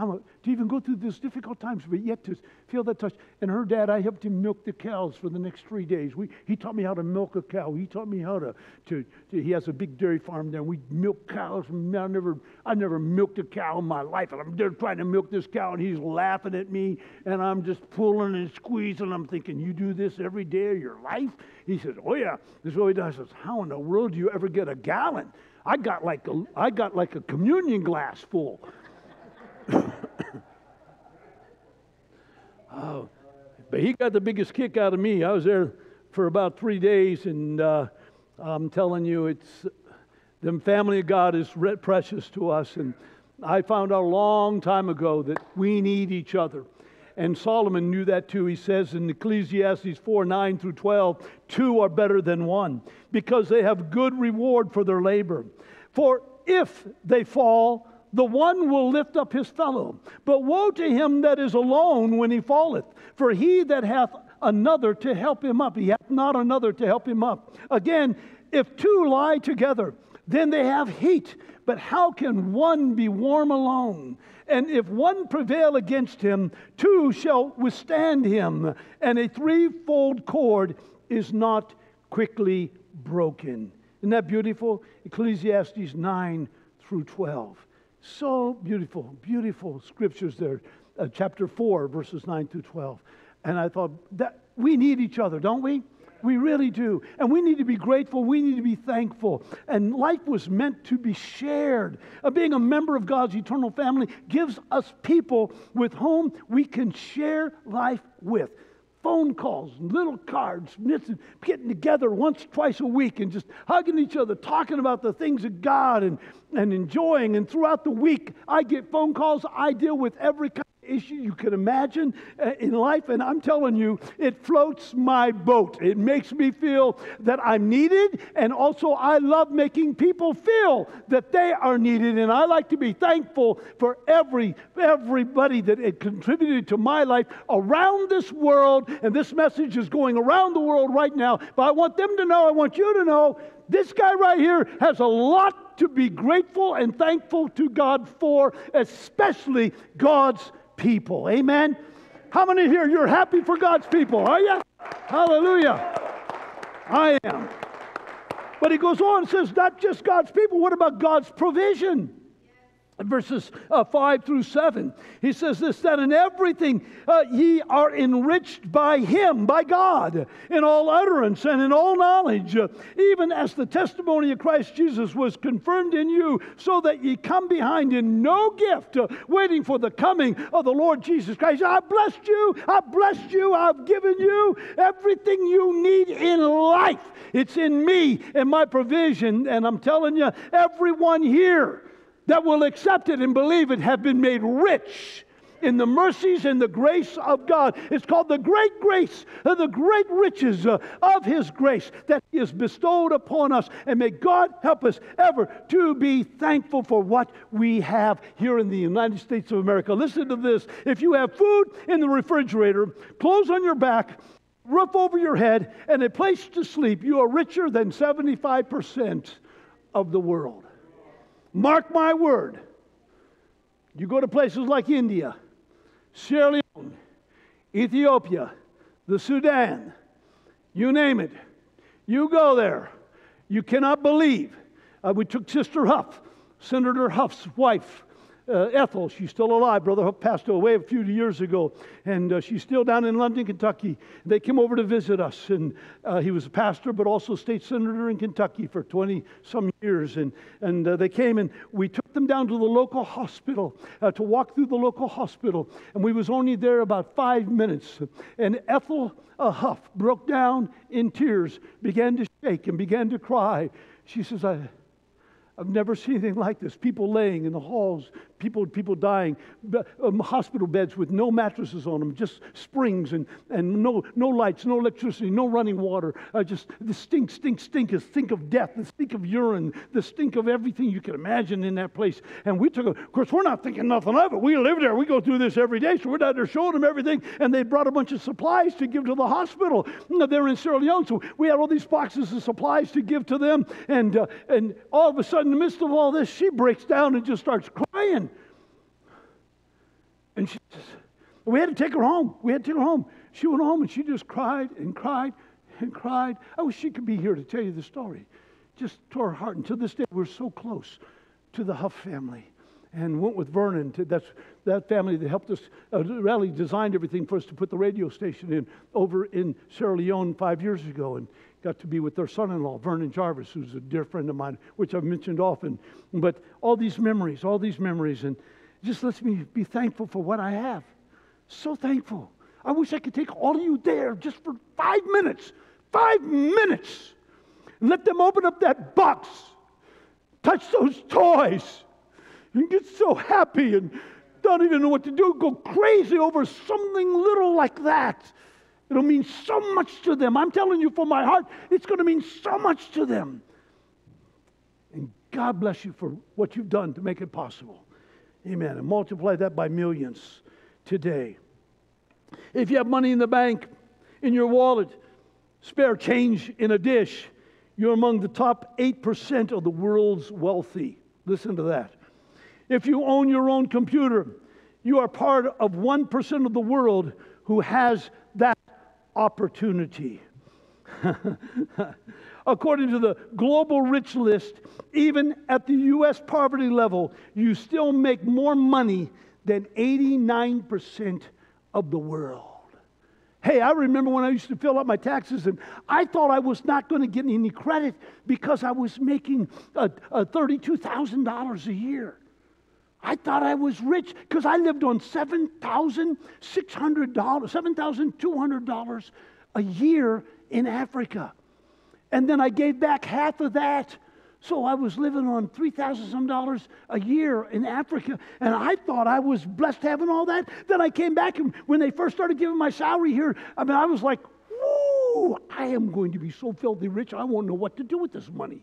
S1: To even go through those difficult times, but yet to feel that touch. And her dad, I helped him milk the cows for the next three days. We, he taught me how to milk a cow. He taught me how to, to, to he has a big dairy farm there. We milk cows. I never, I never milked a cow in my life. And I'm there trying to milk this cow, and he's laughing at me, and I'm just pulling and squeezing. I'm thinking, you do this every day of your life? He says, oh yeah. This is what he does. He says, how in the world do you ever get a gallon? I got like a, I got like a communion glass full. Oh, but he got the biggest kick out of me. I was there for about three days, and uh, I'm telling you, it's the family of God is precious to us. And I found out a long time ago that we need each other. And Solomon knew that too. He says in Ecclesiastes 4 9 through 12, two are better than one because they have good reward for their labor. For if they fall, the one will lift up his fellow. But woe to him that is alone when he falleth, for he that hath another to help him up, he hath not another to help him up. Again, if two lie together, then they have heat. But how can one be warm alone? And if one prevail against him, two shall withstand him. And a threefold cord is not quickly broken. Isn't that beautiful? Ecclesiastes 9 through 12. So beautiful, beautiful scriptures there, uh, chapter 4, verses 9 through 12. And I thought that we need each other, don't we? We really do. And we need to be grateful. We need to be thankful. And life was meant to be shared. Uh, being a member of God's eternal family gives us people with whom we can share life with. Phone calls, little cards, getting together once, twice a week and just hugging each other, talking about the things of God and, and enjoying. And throughout the week, I get phone calls. I deal with every kind issue you can imagine uh, in life. And I'm telling you, it floats my boat. It makes me feel that I'm needed. And also, I love making people feel that they are needed. And I like to be thankful for every, everybody that had contributed to my life around this world. And this message is going around the world right now. But I want them to know, I want you to know, this guy right here has a lot to be grateful and thankful to God for, especially God's people. Amen? How many here, you're happy for God's people? Are you? Hallelujah. I am. But he goes on and says, not just God's people, what about God's provision? Verses uh, 5 through 7. He says this that in everything uh, ye are enriched by him, by God, in all utterance and in all knowledge, uh, even as the testimony of Christ Jesus was confirmed in you, so that ye come behind in no gift, uh, waiting for the coming of the Lord Jesus Christ. I blessed you, I blessed you, I've given you everything you need in life. It's in me and my provision, and I'm telling you, everyone here that will accept it and believe it have been made rich in the mercies and the grace of God. It's called the great grace, uh, the great riches uh, of His grace that has bestowed upon us. And may God help us ever to be thankful for what we have here in the United States of America. Listen to this if you have food in the refrigerator, clothes on your back, roof over your head, and a place to sleep, you are richer than 75% of the world. Mark my word. You go to places like India, Sierra Leone, Ethiopia, the Sudan, you name it. You go there. You cannot believe. Uh, we took Sister Huff, Senator Huff's wife, uh, Ethel, she's still alive. Brother passed away a few years ago, and uh, she's still down in London, Kentucky. They came over to visit us, and uh, he was a pastor, but also state senator in Kentucky for 20 some years. And, and uh, they came, and we took them down to the local hospital uh, to walk through the local hospital. And we was only there about five minutes. And Ethel Huff broke down in tears, began to shake, and began to cry. She says, I, I've never seen anything like this. People laying in the halls, people, people dying, um, hospital beds with no mattresses on them, just springs and, and no, no lights, no electricity, no running water. Uh, just the stink, stink, stink, the stink of death, the stink of urine, the stink of everything you can imagine in that place. And we took, a, of course, we're not thinking nothing of it. We live there. We go through this every day. So we're down there showing them everything. And they brought a bunch of supplies to give to the hospital. They're in Sierra Leone. So we had all these boxes of supplies to give to them. And, uh, and all of a sudden, in the midst of all this, she breaks down and just starts crying. And she says, we had to take her home. We had to take her home. She went home and she just cried and cried and cried. I wish she could be here to tell you the story. Just tore her heart. And to this day, we're so close to the Huff family. And went with Vernon. To, that's that family that helped us, uh, really designed everything for us to put the radio station in over in Sierra Leone five years ago. And got to be with their son in law, Vernon Jarvis, who's a dear friend of mine, which I've mentioned often. But all these memories, all these memories, and just lets me be thankful for what I have. So thankful. I wish I could take all of you there just for five minutes. Five minutes. And let them open up that box, touch those toys, and get so happy and don't even know what to do, go crazy over something little like that. It'll mean so much to them. I'm telling you from my heart, it's going to mean so much to them. And God bless you for what you've done to make it possible. Amen. And multiply that by millions today. If you have money in the bank, in your wallet, spare change in a dish, you're among the top 8% of the world's wealthy. Listen to that. If you own your own computer, you are part of 1% of the world who has that opportunity. [laughs] According to the global rich list, even at the U.S. poverty level, you still make more money than 89% of the world. Hey, I remember when I used to fill out my taxes, and I thought I was not going to get any credit because I was making uh, uh, $32,000 a year. I thought I was rich because I lived on $7,600, $7,200 a year in Africa. And then I gave back half of that. So I was living on 3,000 some dollars a year in Africa. And I thought I was blessed having all that. Then I came back and when they first started giving my salary here, I mean, I was like, whoo, I am going to be so filthy rich. I won't know what to do with this money.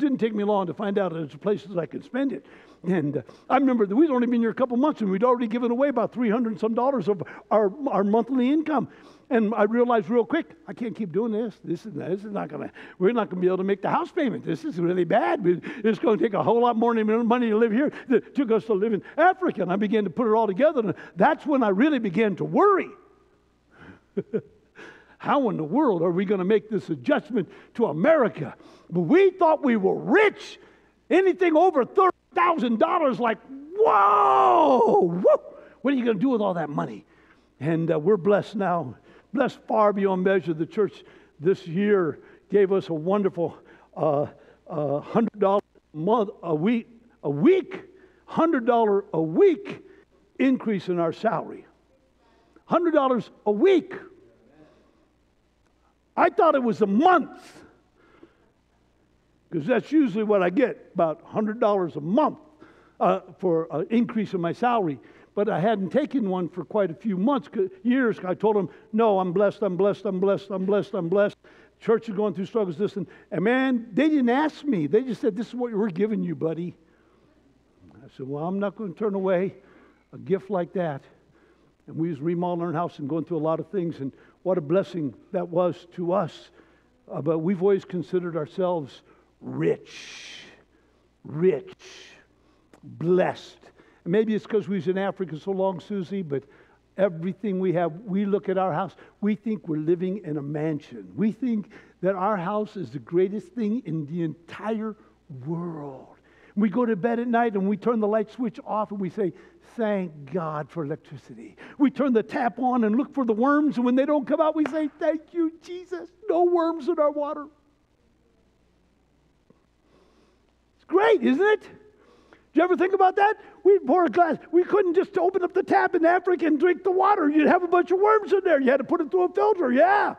S1: Didn't take me long to find out there's places I could spend it. And uh, I remember that we'd only been here a couple months and we'd already given away about 300 some dollars of our, our monthly income. And I realized real quick, I can't keep doing this. This is, this is not going to, we're not going to be able to make the house payment. This is really bad. It's going to take a whole lot more money to live here than it took us to live in Africa. And I began to put it all together. And that's when I really began to worry. [laughs] How in the world are we going to make this adjustment to America? But we thought we were rich. Anything over $30,000, like, whoa, what are you going to do with all that money? And uh, we're blessed now, blessed far beyond measure. The church this year gave us a wonderful uh, uh, $100 a month, a week, a week, $100 a week increase in our salary. $100 a week. I thought it was a month because that's usually what I get about $100 a month uh, for an increase in my salary. But I hadn't taken one for quite a few months, years. I told them, no, I'm blessed, I'm blessed, I'm blessed, I'm blessed, I'm blessed. Church is going through struggles, this and, and man, they didn't ask me. They just said, this is what we're giving you, buddy. I said, well, I'm not going to turn away a gift like that. And we was remodeling our house and going through a lot of things, and what a blessing that was to us. Uh, but we've always considered ourselves rich, rich, blessed. And maybe it's because we was in Africa so long, Susie, but everything we have, we look at our house, we think we're living in a mansion. We think that our house is the greatest thing in the entire world. We go to bed at night and we turn the light switch off and we say, Thank God for electricity. We turn the tap on and look for the worms, and when they don't come out, we say, Thank you, Jesus. No worms in our water. It's great, isn't it? Do you ever think about that? We'd pour a glass. We couldn't just open up the tap in Africa and drink the water. You'd have a bunch of worms in there. You had to put it through a filter. Yeah.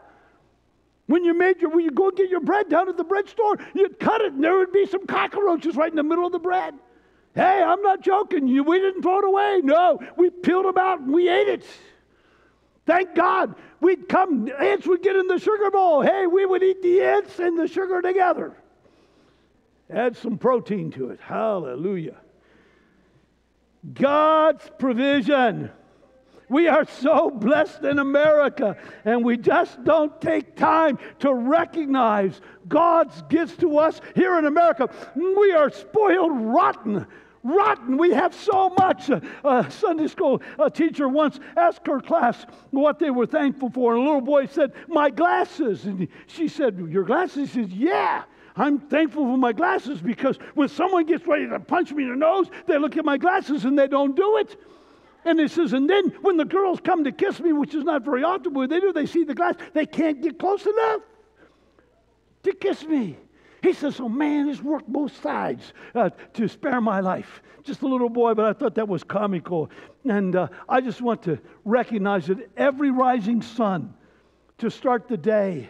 S1: When you made your, when you go get your bread down at the bread store, you'd cut it and there would be some cockroaches right in the middle of the bread. Hey, I'm not joking. You, we didn't throw it away. No, we peeled them out and we ate it. Thank God. We'd come, ants would get in the sugar bowl. Hey, we would eat the ants and the sugar together. Add some protein to it. Hallelujah. God's provision. We are so blessed in America, and we just don't take time to recognize God's gifts to us here in America. We are spoiled rotten. Rotten. We have so much. A, Sunday school a teacher once asked her class what they were thankful for, and a little boy said, My glasses. And she said, Your glasses? He said, Yeah. I'm thankful for my glasses because when someone gets ready to punch me in the nose, they look at my glasses and they don't do it. And he says, and then when the girls come to kiss me, which is not very often, but they do, they see the glass, they can't get close enough to kiss me. He says, oh man, it's worked both sides uh, to spare my life. Just a little boy, but I thought that was comical. And uh, I just want to recognize that every rising sun to start the day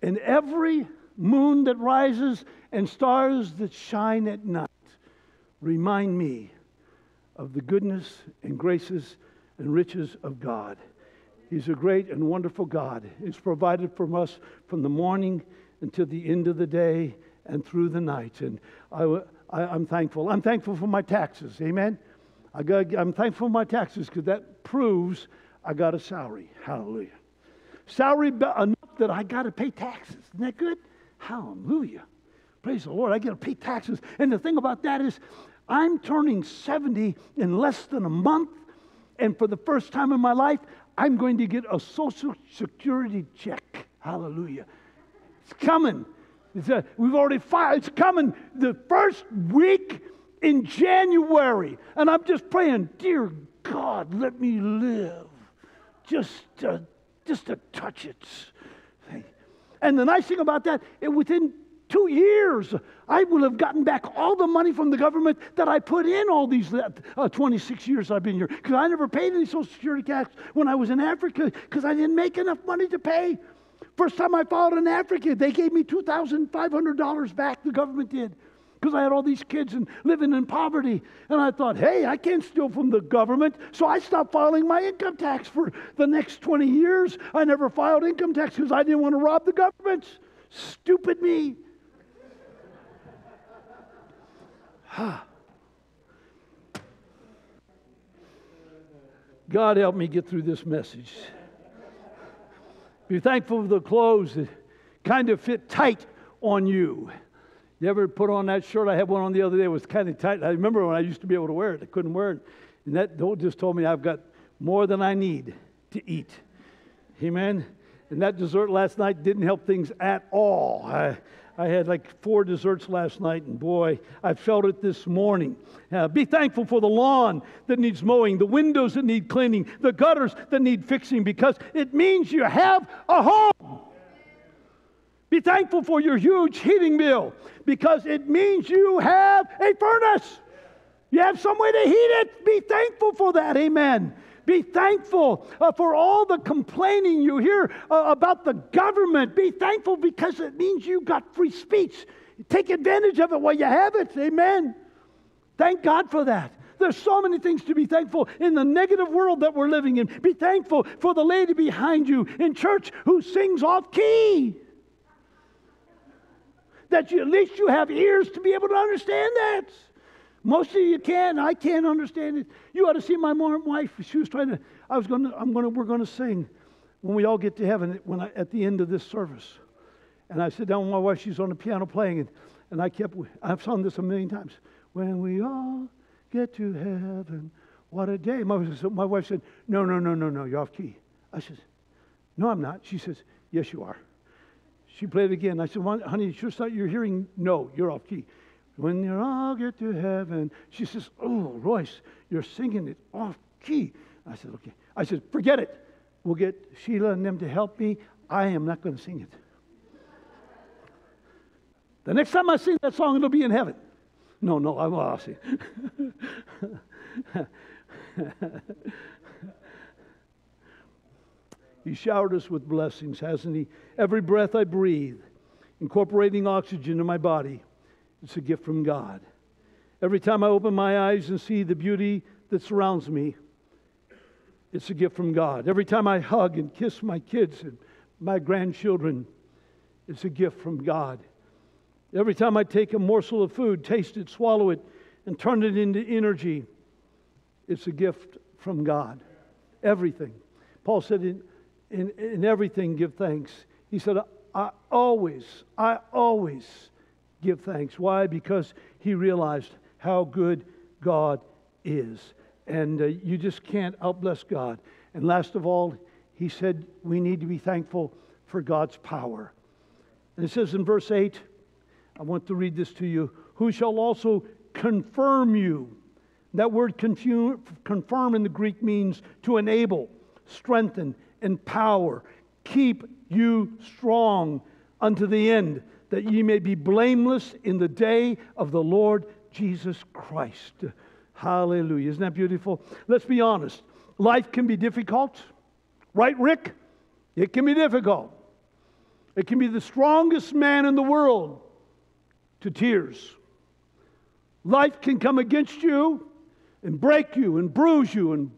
S1: and every moon that rises, and stars that shine at night remind me of the goodness and graces and riches of God. He's a great and wonderful God. He's provided for us from the morning until the end of the day and through the night. And I, I, am thankful. I'm thankful for my taxes. Amen. I got, I'm thankful for my taxes because that proves I got a salary. Hallelujah. Salary enough that I got to pay taxes. Isn't that good? Hallelujah. Praise the Lord. I get to pay taxes. And the thing about that is, I'm turning 70 in less than a month. And for the first time in my life, I'm going to get a Social Security check. Hallelujah. It's coming. It's a, we've already filed. It's coming the first week in January. And I'm just praying, dear God, let me live just to, just to touch it. And the nice thing about that, it, within two years, I will have gotten back all the money from the government that I put in all these uh, 26 years I've been here. Because I never paid any Social Security tax when I was in Africa because I didn't make enough money to pay. First time I filed in Africa, they gave me $2,500 back, the government did because I had all these kids and living in poverty. And I thought, hey, I can't steal from the government. So I stopped filing my income tax for the next 20 years. I never filed income tax because I didn't want to rob the government. Stupid me. God help me get through this message. Be thankful for the clothes that kind of fit tight on you. You ever put on that shirt? I had one on the other day. It was kind of tight. I remember when I used to be able to wear it. I couldn't wear it. And that just told me I've got more than I need to eat. Amen. And that dessert last night didn't help things at all. I, I had like four desserts last night, and boy, I felt it this morning. Uh, be thankful for the lawn that needs mowing, the windows that need cleaning, the gutters that need fixing, because it means you have a home. Be thankful for your huge heating bill because it means you have a furnace. You have some way to heat it. Be thankful for that. Amen. Be thankful uh, for all the complaining you hear uh, about the government. Be thankful because it means you got free speech. Take advantage of it while you have it. Amen. Thank God for that. There's so many things to be thankful in the negative world that we're living in. Be thankful for the lady behind you in church who sings off key that you, at least you have ears to be able to understand that. Most of you can. I can't understand it. You ought to see my mom, wife. She was trying to. I was going to. I'm going to. We're going to sing when we all get to heaven. When I, at the end of this service, and I sit down with my wife. She's on the piano playing, and, and I kept. I've sung this a million times. When we all get to heaven, what a day. My, my wife said, "No, no, no, no, no. You're off key." I said, "No, I'm not." She says, "Yes, you are." She played it again. I said, well, honey, sure thought you're hearing. No, you're off key. When you all get to heaven, she says, oh, Royce, you're singing it off key. I said, okay. I said, forget it. We'll get Sheila and them to help me. I am not going to sing it. The next time I sing that song, it'll be in heaven. No, no, I will. I'll sing. [laughs] He showered us with blessings, hasn't He? Every breath I breathe, incorporating oxygen in my body, it's a gift from God. Every time I open my eyes and see the beauty that surrounds me, it's a gift from God. Every time I hug and kiss my kids and my grandchildren, it's a gift from God. Every time I take a morsel of food, taste it, swallow it, and turn it into energy, it's a gift from God. Everything. Paul said in in, in everything give thanks. He said, I always, I always give thanks. Why? Because he realized how good God is. And uh, you just can't outbless God. And last of all, he said we need to be thankful for God's power. And it says in verse 8, I want to read this to you, who shall also confirm you. That word confirm in the Greek means to enable, strengthen, and power. Keep you strong unto the end, that ye may be blameless in the day of the Lord Jesus Christ. Hallelujah. Isn't that beautiful? Let's be honest. Life can be difficult. Right, Rick? It can be difficult. It can be the strongest man in the world to tears. Life can come against you and break you and bruise you and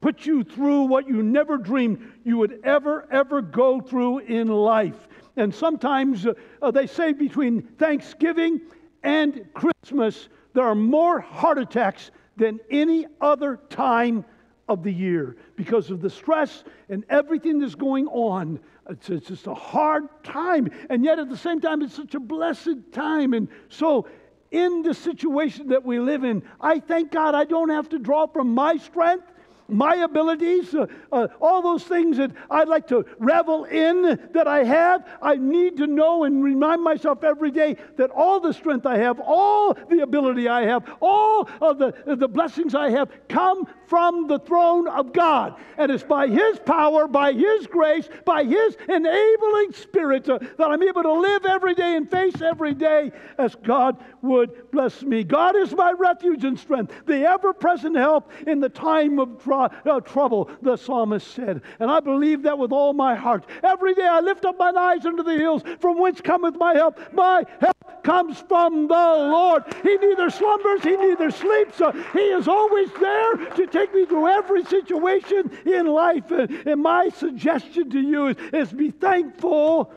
S1: put you through what you never dreamed you would ever, ever go through in life. And sometimes uh, uh, they say between Thanksgiving and Christmas, there are more heart attacks than any other time of the year because of the stress and everything that's going on. It's, it's just a hard time. And yet at the same time, it's such a blessed time. And so, in the situation that we live in, I thank God I don't have to draw from my strength. My abilities, uh, uh, all those things that I'd like to revel in that I have, I need to know and remind myself every day that all the strength I have, all the ability I have, all of the, the blessings I have come from the throne of God. And it's by His power, by His grace, by His enabling spirit uh, that I'm able to live every day and face every day as God would bless me. God is my refuge and strength, the ever present help in the time of uh, trouble, the psalmist said. And I believe that with all my heart. Every day I lift up mine eyes unto the hills, from whence cometh my help. My help comes from the Lord. He neither slumbers, he neither sleeps. Uh, he is always there to take me through every situation in life. And, and my suggestion to you is, is be thankful.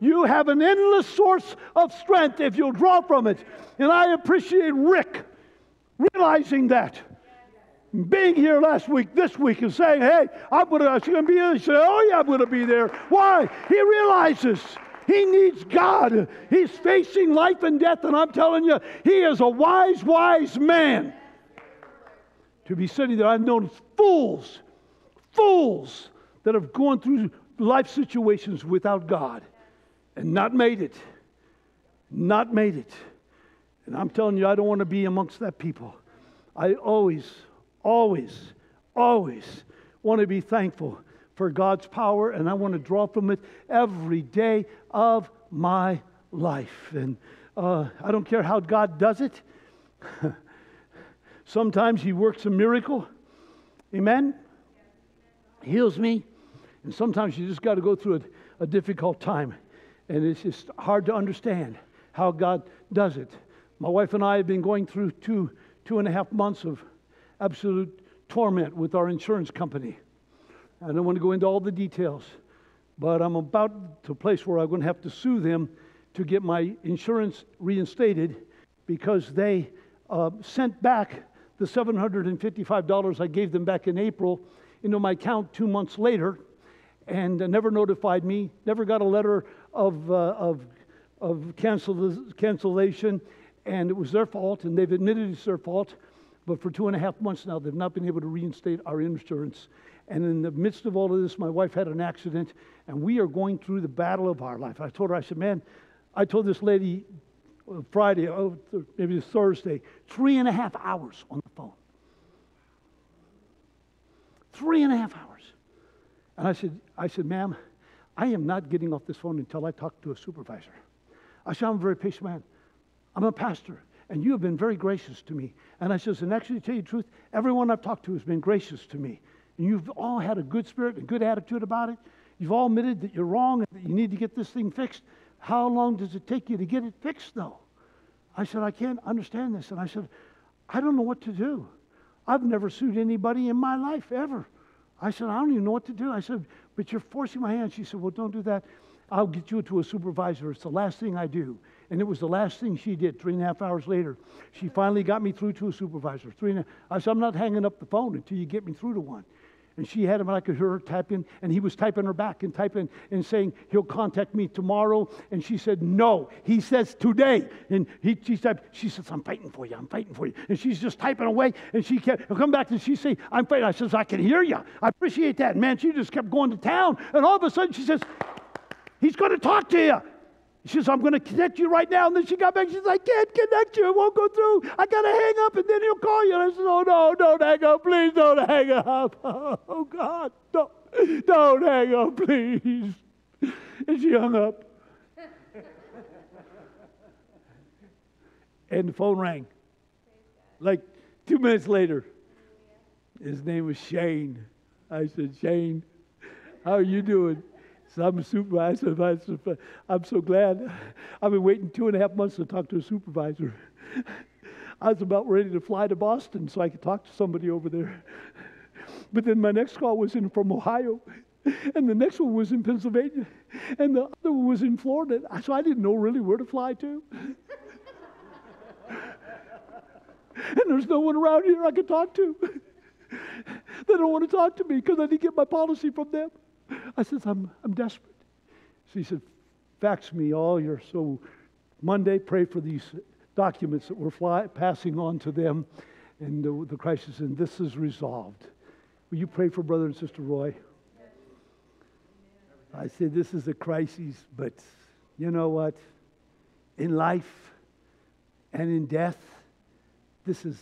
S1: You have an endless source of strength if you'll draw from it. And I appreciate Rick realizing that. Being here last week, this week, and saying, hey, I'm going to be there. He said, oh, yeah, I'm going to be there. Why? He realizes he needs God. He's facing life and death, and I'm telling you, he is a wise, wise man. To be sitting there, I've known fools, fools that have gone through life situations without God and not made it. Not made it. And I'm telling you, I don't want to be amongst that people. I always, always, always want to be thankful for God's power, and I want to draw from it every day of my life. And uh, I don't care how God does it. [laughs] Sometimes He works a miracle. Amen? Heals me. And sometimes you just got to go through a, a difficult time. And it's just hard to understand how God does it. My wife and I have been going through two, two and a half months of absolute torment with our insurance company. I don't want to go into all the details, but I'm about to a place where I'm going to have to sue them to get my insurance reinstated because they uh, sent back the $755 I gave them back in April into my account two months later and never notified me, never got a letter of, uh, of, of cancel, cancellation, and it was their fault, and they've admitted it's their fault. But for two and a half months now, they've not been able to reinstate our insurance. And in the midst of all of this, my wife had an accident, and we are going through the battle of our life. I told her, I said, man, I told this lady uh, Friday, oh, maybe Thursday, three and a half hours on the phone. Three and a half hours. And I said, I said, ma'am, I am not getting off this phone until I talk to a supervisor. I said, I'm a very patient man. I'm a pastor, and you have been very gracious to me. And I says, and actually, to tell you the truth, everyone I've talked to has been gracious to me. And you've all had a good spirit and good attitude about it. You've all admitted that you're wrong and that you need to get this thing fixed. How long does it take you to get it fixed, though? I said, I can't understand this. And I said, I don't know what to do. I've never sued anybody in my life ever. I said, I don't even know what to do. I said, but you're forcing my hand. She said, well, don't do that. I'll get you to a supervisor. It's the last thing I do. And it was the last thing she did. Three and a half hours later, she finally got me through to a supervisor. Three and a, I said, I'm not hanging up the phone until you get me through to one. And she had him, and I could hear her typing, and he was typing her back and typing and saying, He'll contact me tomorrow. And she said, No. He says today. And he, she said, She says, I'm fighting for you. I'm fighting for you. And she's just typing away. And she kept, he'll come back and she say, I'm fighting. I says, I can hear you. I appreciate that. Man, she just kept going to town. And all of a sudden she says, He's going to talk to you. She says, I'm going to connect you right now. And then she got back. She says, I can't connect you. It won't go through. I got to hang up and then he'll call you. And I said, Oh, no, don't hang up. Please don't hang up. [laughs] Oh, God. Don't, don't hang up, please. And she hung up. [laughs] and the phone rang. Like two minutes later, his name was Shane. I said, Shane, how are you doing? So I'm a supervisor. I'm so glad. I've been waiting two and a half months to talk to a supervisor. I was about ready to fly to Boston so I could talk to somebody over there. But then my next call was in from Ohio, and the next one was in Pennsylvania, and the other one was in Florida. So I didn't know really where to fly to. and there's no one around here I could talk to. they don't want to talk to me because I didn't get my policy from them. I said, I'm, I'm desperate. So he said, fax me all your, so Monday, pray for these documents that we're fly, passing on to them. And the, the crisis, and this is resolved. Will you pray for Brother and Sister Roy? I said, This is a crisis, but you know what? In life and in death, this is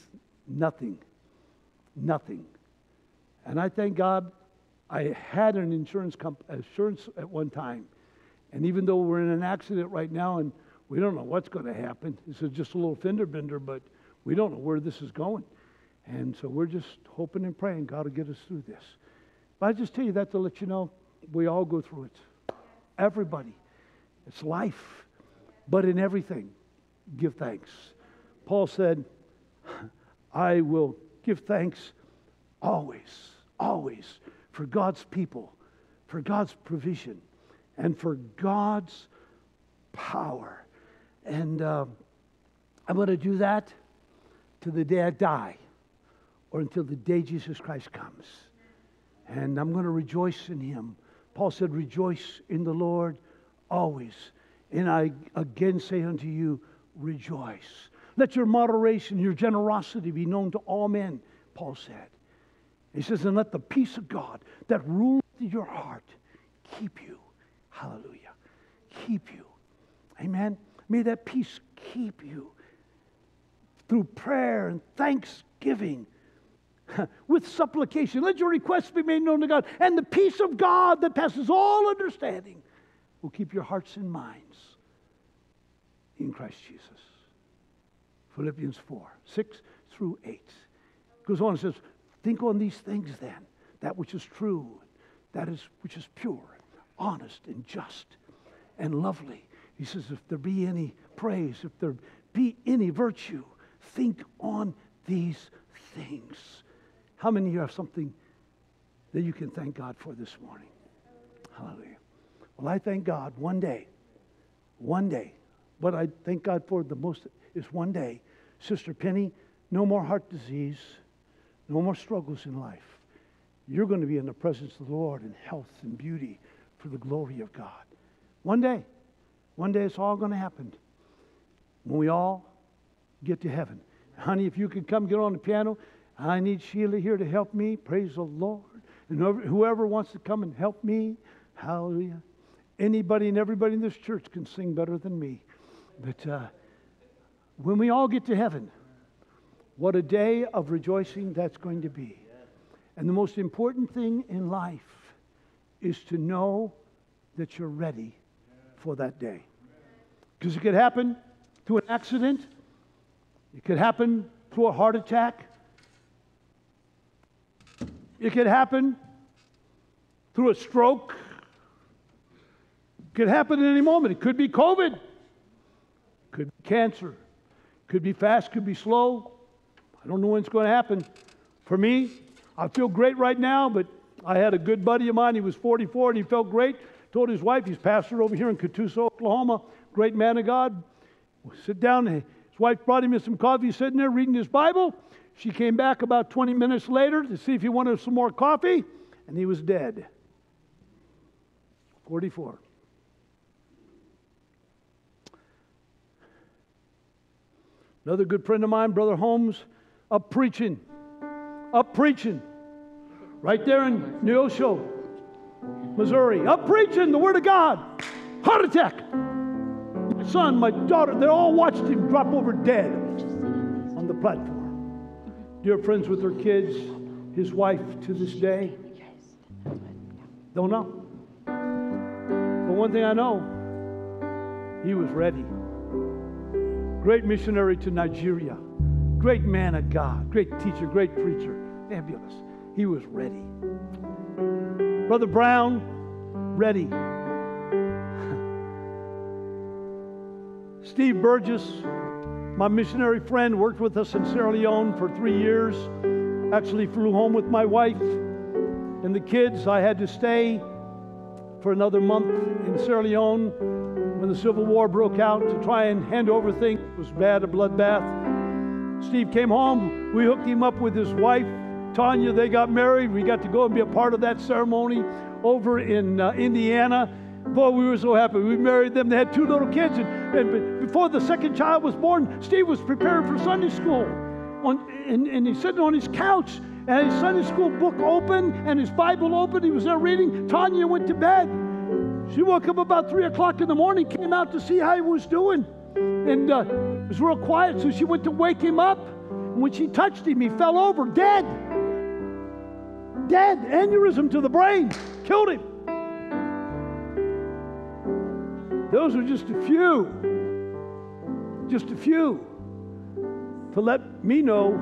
S1: nothing. Nothing. And I thank God I had an insurance comp- insurance at one time. And even though we're in an accident right now and we don't know what's going to happen, this is just a little fender bender, but we don't know where this is going. And so we're just hoping and praying God will get us through this. But I just tell you that to let you know we all go through it. Everybody. It's life. But in everything, give thanks. Paul said, I will give thanks always, always for God's people, for God's provision, and for God's power. And uh, I'm going to do that to the day I die or until the day Jesus Christ comes. And I'm going to rejoice in him. Paul said, Rejoice in the Lord always. And I again say unto you, Rejoice. Let your moderation, your generosity be known to all men, Paul said. He says, And let the peace of God that rules your heart keep you. Hallelujah. Keep you. Amen. May that peace keep you through prayer and thanksgiving [laughs] with supplication. Let your requests be made known to God. And the peace of God that passes all understanding will keep your hearts and minds in Christ Jesus. Philippians 4 6 through 8. It goes on and says, Think on these things then, that which is true, that is which is pure, honest, and just, and lovely. He says, If there be any praise, if there be any virtue, think on these things. How many of you have something that you can thank God for this morning? Hallelujah. Well, I thank God one day, one day, what I thank God for the most is one day, Sister Penny, no more heart disease, no more struggles in life. You're going to be in the presence of the Lord in health and beauty for the glory of God. One day, one day it's all going to happen when we all get to heaven. Honey, if you could come get on the piano, I need Sheila here to help me. Praise the Lord. And whoever, whoever wants to come and help me, hallelujah. Anybody and everybody in this church can sing better than me. But uh, when we all get to heaven, what a day of rejoicing that's going to be. And the most important thing in life is to know that you're ready for that day. Because it could happen through an accident, it could happen through a heart attack, it could happen through a stroke. It could happen at any moment. It could be COVID. it Could be cancer. it Could be fast, could be slow. I don't know when it's going to happen. For me, I feel great right now, but I had a good buddy of mine. He was 44 and he felt great. Told his wife, he's pastor over here in Catoosa, Oklahoma, great man of God. Sit down. His wife brought him some coffee, He's sitting there reading his Bible. She came back about 20 minutes later to see if he wanted some more coffee, and he was dead. 44. Another good friend of mine, Brother Holmes, up preaching. Up preaching. Right there in Neosho, Missouri. Up preaching the Word of God. Heart attack. My son, my daughter, they all watched him drop over dead on the platform dear friends with their kids, his wife to this day. Don't know. But one thing I know, he was ready. Great missionary to Nigeria, great man of God, great teacher, great preacher, fabulous. He was ready. Brother Brown, ready. Steve Burgess, my missionary friend worked with us in Sierra Leone for three years. Actually, flew home with my wife and the kids. I had to stay for another month in Sierra Leone when the Civil War broke out to try and hand over things. It was bad, a bloodbath. Steve came home. We hooked him up with his wife, Tanya. They got married. We got to go and be a part of that ceremony over in uh, Indiana. Boy, we were so happy. We married them. They had two little kids. And, and before the second child was born, Steve was preparing for Sunday school. On, and, and he's sitting on his couch, and his Sunday school book open and his Bible open. He was there reading. Tanya went to bed. She woke up about 3 o'clock in the morning, came out to see how he was doing. And uh, it was real quiet, so she went to wake him up. And when she touched him, he fell over dead. Dead. Aneurysm to the brain. Killed him. Those are just a few. Just a few. To let me know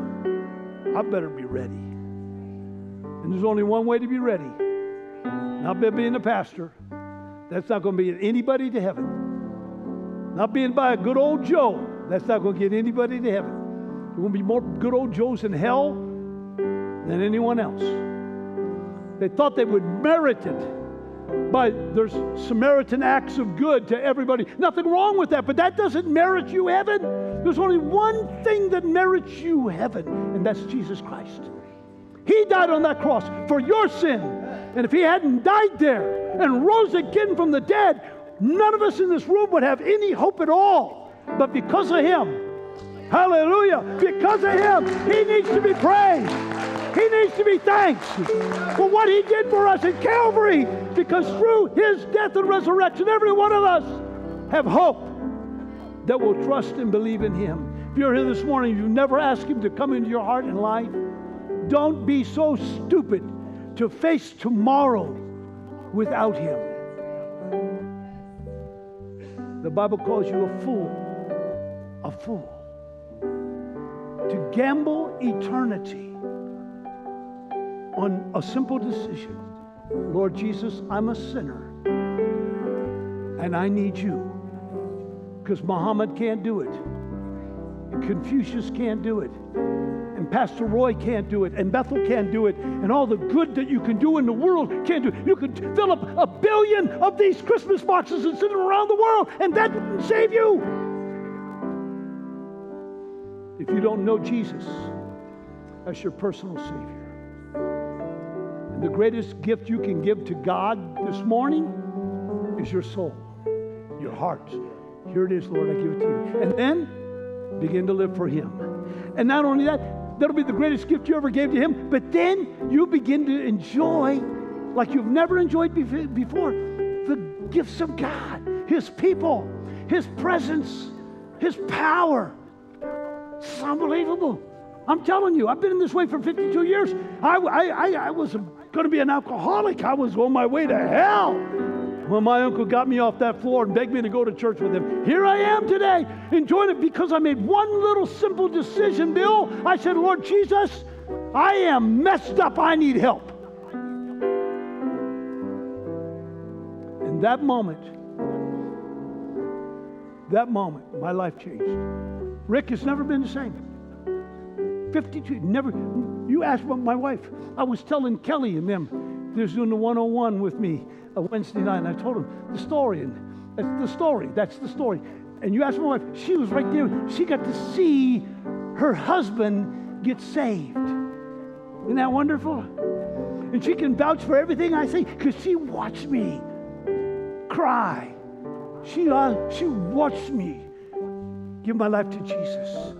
S1: I better be ready. And there's only one way to be ready. Not by being a pastor. That's not going to get anybody to heaven. Not being by a good old Joe. That's not going to get anybody to heaven. There will be more good old Joes in hell than anyone else. They thought they would merit it by their Samaritan acts of good to everybody. Nothing wrong with that, but that doesn't merit you heaven. There's only one thing that merits you heaven, and that's Jesus Christ. He died on that cross for your sin. And if he hadn't died there and rose again from the dead, none of us in this room would have any hope at all. But because of him, hallelujah, because of him, he needs to be praised. He needs to be thanked for what he did for us at Calvary because through his death and resurrection, every one of us have hope that will trust and believe in him. If you're here this morning, you've never asked him to come into your heart and life, don't be so stupid to face tomorrow without him. The Bible calls you a fool, a fool. To gamble eternity on a simple decision. Lord Jesus, I'm a sinner and I need you because Muhammad can't do it, Confucius can't do it, Pastor Roy can't do it, and Bethel can't do it, and all the good that you can do in the world can't do it. You could fill up a billion of these Christmas boxes and send them around the world, and that wouldn't save you. If you don't know Jesus as your personal Savior. And the greatest gift you can give to God this morning is your soul, your heart. Here it is, Lord, I give it to you. And then begin to live for Him. And not only that, that'll be the greatest gift you ever gave to Him, but then you begin to enjoy, like you've never enjoyed before, the gifts of God, His people, His presence, His power. It's unbelievable. I'm telling you, I've been in this way for 52 years. I, I, I, was going to be an alcoholic. I was on my way to hell when my uncle got me off that floor and begged me to go to church with him. Here I am today, enjoying it because I made one little simple decision, Bill. I said, Lord Jesus, I am messed up. I need help. In that moment, that moment, my life changed. Rick has never been the same. 52, never. You asked my wife. I was telling Kelly and them, they're doing the 101 with me a Wednesday night, and I told him the story, and that's the story. That's the story. And you asked my wife, she was right there. She got to see her husband get saved. Isn't that wonderful? And she can vouch for everything I say because she watched me cry. She, uh, she watched me give my life to Jesus.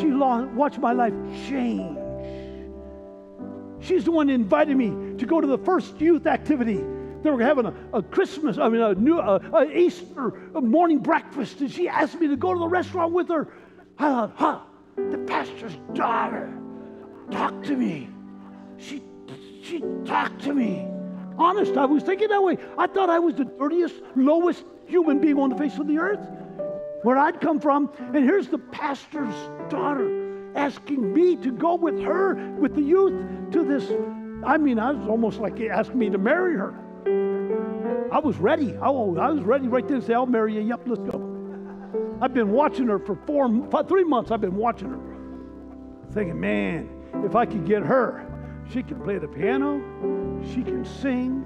S1: She watched my life change. She's the one that invited me to go to the first youth activity they were having a, a Christmas, I mean, a new a, a Easter morning breakfast, and she asked me to go to the restaurant with her. I thought, huh, the pastor's daughter talked to me. She, she talked to me. Honest, I was thinking that way. I thought I was the dirtiest, lowest human being on the face of the earth, where I'd come from. And here's the pastor's daughter asking me to go with her, with the youth, to this. I mean, I was almost like asking me to marry her. I was ready. I was ready right then to say, I'll marry you. Yep, let's go. I've been watching her for four, five, three months. I've been watching her, thinking, man, if I could get her, she can play the piano, she can sing,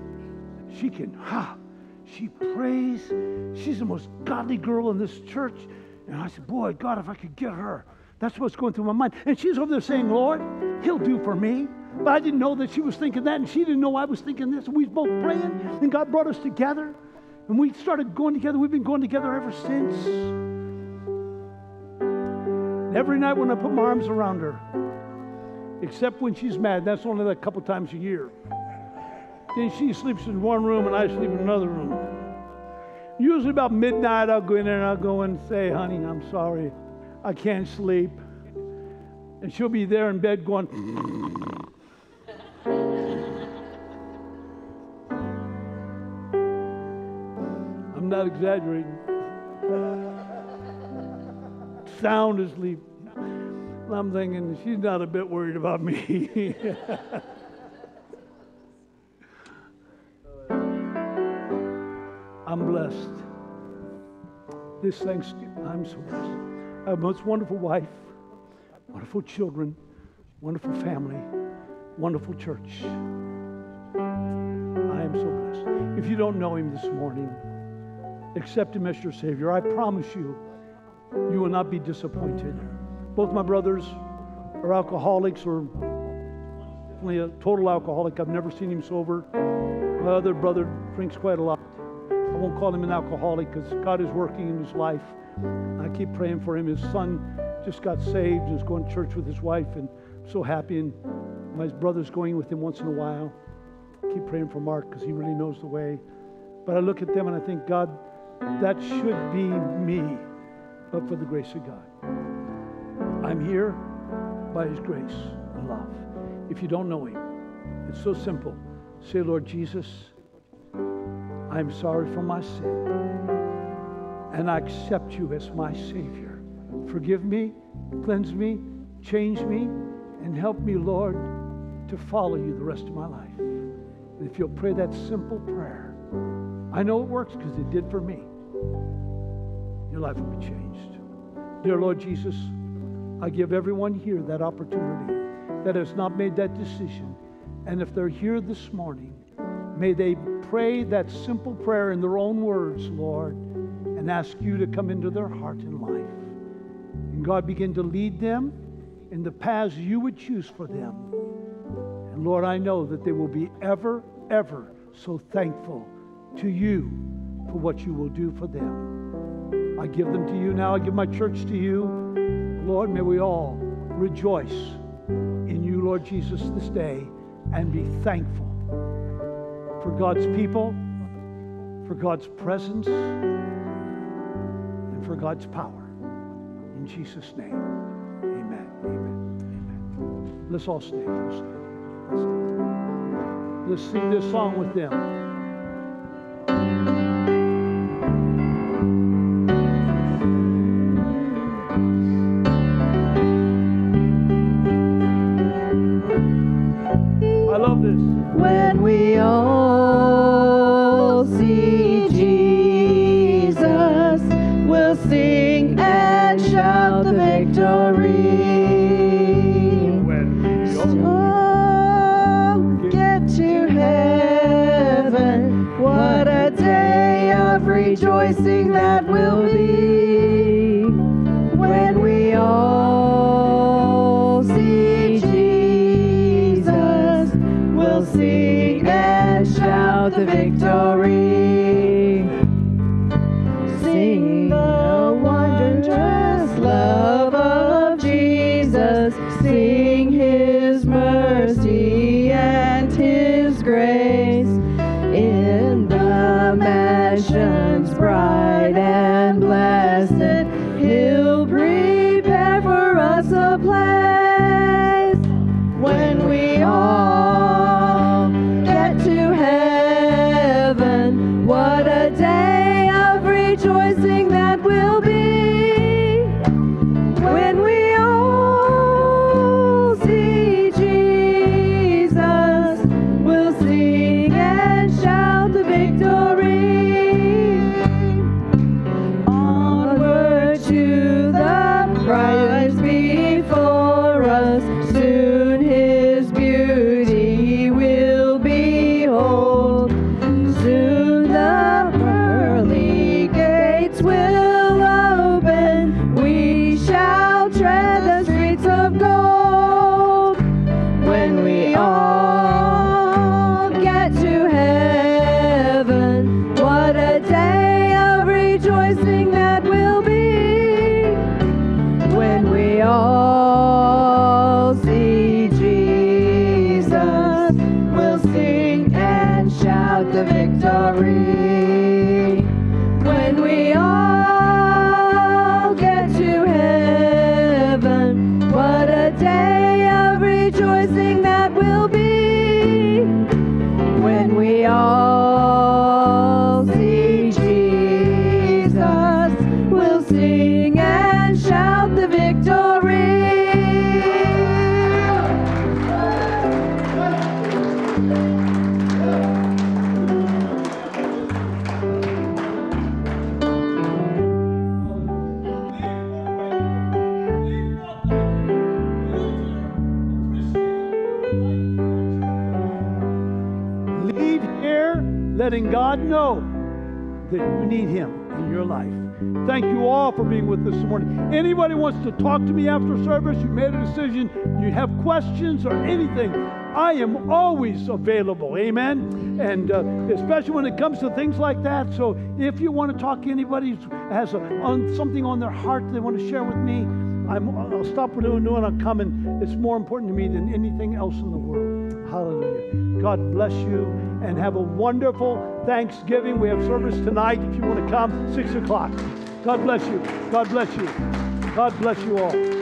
S1: she can, ha, she prays. She's the most godly girl in this church. And I said, boy, God, if I could get her. That's what's going through my mind. And she's over there saying, Lord, He'll do for me. But I didn't know that she was thinking that, and she didn't know I was thinking this. We both praying, and God brought us together. And we started going together. We've been going together ever since. Every night when I put my arms around her, except when she's mad. That's only a couple times a year. Then she sleeps in one room and I sleep in another room. Usually about midnight, I'll go in there and I'll go and say, honey, I'm sorry. I can't sleep. And she'll be there in bed going, [laughs] I'm not exaggerating. Sound asleep. I'm thinking, she's not a bit worried about me. [laughs] I'm blessed. This Thanksgiving, I'm so blessed. A most wonderful wife, wonderful children, wonderful family, wonderful church. I am so blessed. If you don't know him this morning, accept him as your Savior. I promise you, you will not be disappointed. Both my brothers are alcoholics or a total alcoholic. I've never seen him sober. My other brother drinks quite a lot. I won't call him an alcoholic because God is working in his life. I keep praying for him. His son just got saved and is going to church with his wife, and I'm so happy. And my brother's going with him once in a while. I Keep praying for Mark because he really knows the way. But I look at them and I think, God, that should be me, but for the grace of God. I'm here by His grace and love. If you don't know Him, it's so simple. Say, Lord Jesus, I'm sorry for my sin, and I accept you as my Savior. Forgive me, cleanse me, change me, and help me, Lord, to follow you the rest of my life. And if you'll pray that simple prayer, I know it works because it did for me. Your life will be changed. Dear Lord Jesus, I give everyone here that opportunity that has not made that decision. And if they're here this morning, may they pray that simple prayer in their own words, Lord, and ask you to come into their heart and life. And God begin to lead them in the paths you would choose for them. And Lord, I know that they will be ever, ever so thankful to you for what you will do for them. I give them to you now. I give my church to you. Lord, may we all rejoice in you, Lord Jesus, this day and be thankful for God's people, for God's presence, for God's power. In Jesus' name, amen. Amen. Amen. Let's all stand. Let's stand. Let's sing this song with them. Being with us this morning. Anybody wants to talk to me after service, you made a decision, you have questions or anything, I am always available. Amen. And uh, especially when it comes to things like that. So if you want to talk to anybody who has a, on something on their heart they want to share with me, I'm, I'll stop what I'm doing. I'll come, and it's more important to me than anything else in the world. Hallelujah. God bless you and have a wonderful Thanksgiving. We have service tonight if you want to come, 6 o'clock. God bless you. God bless you. God bless you all.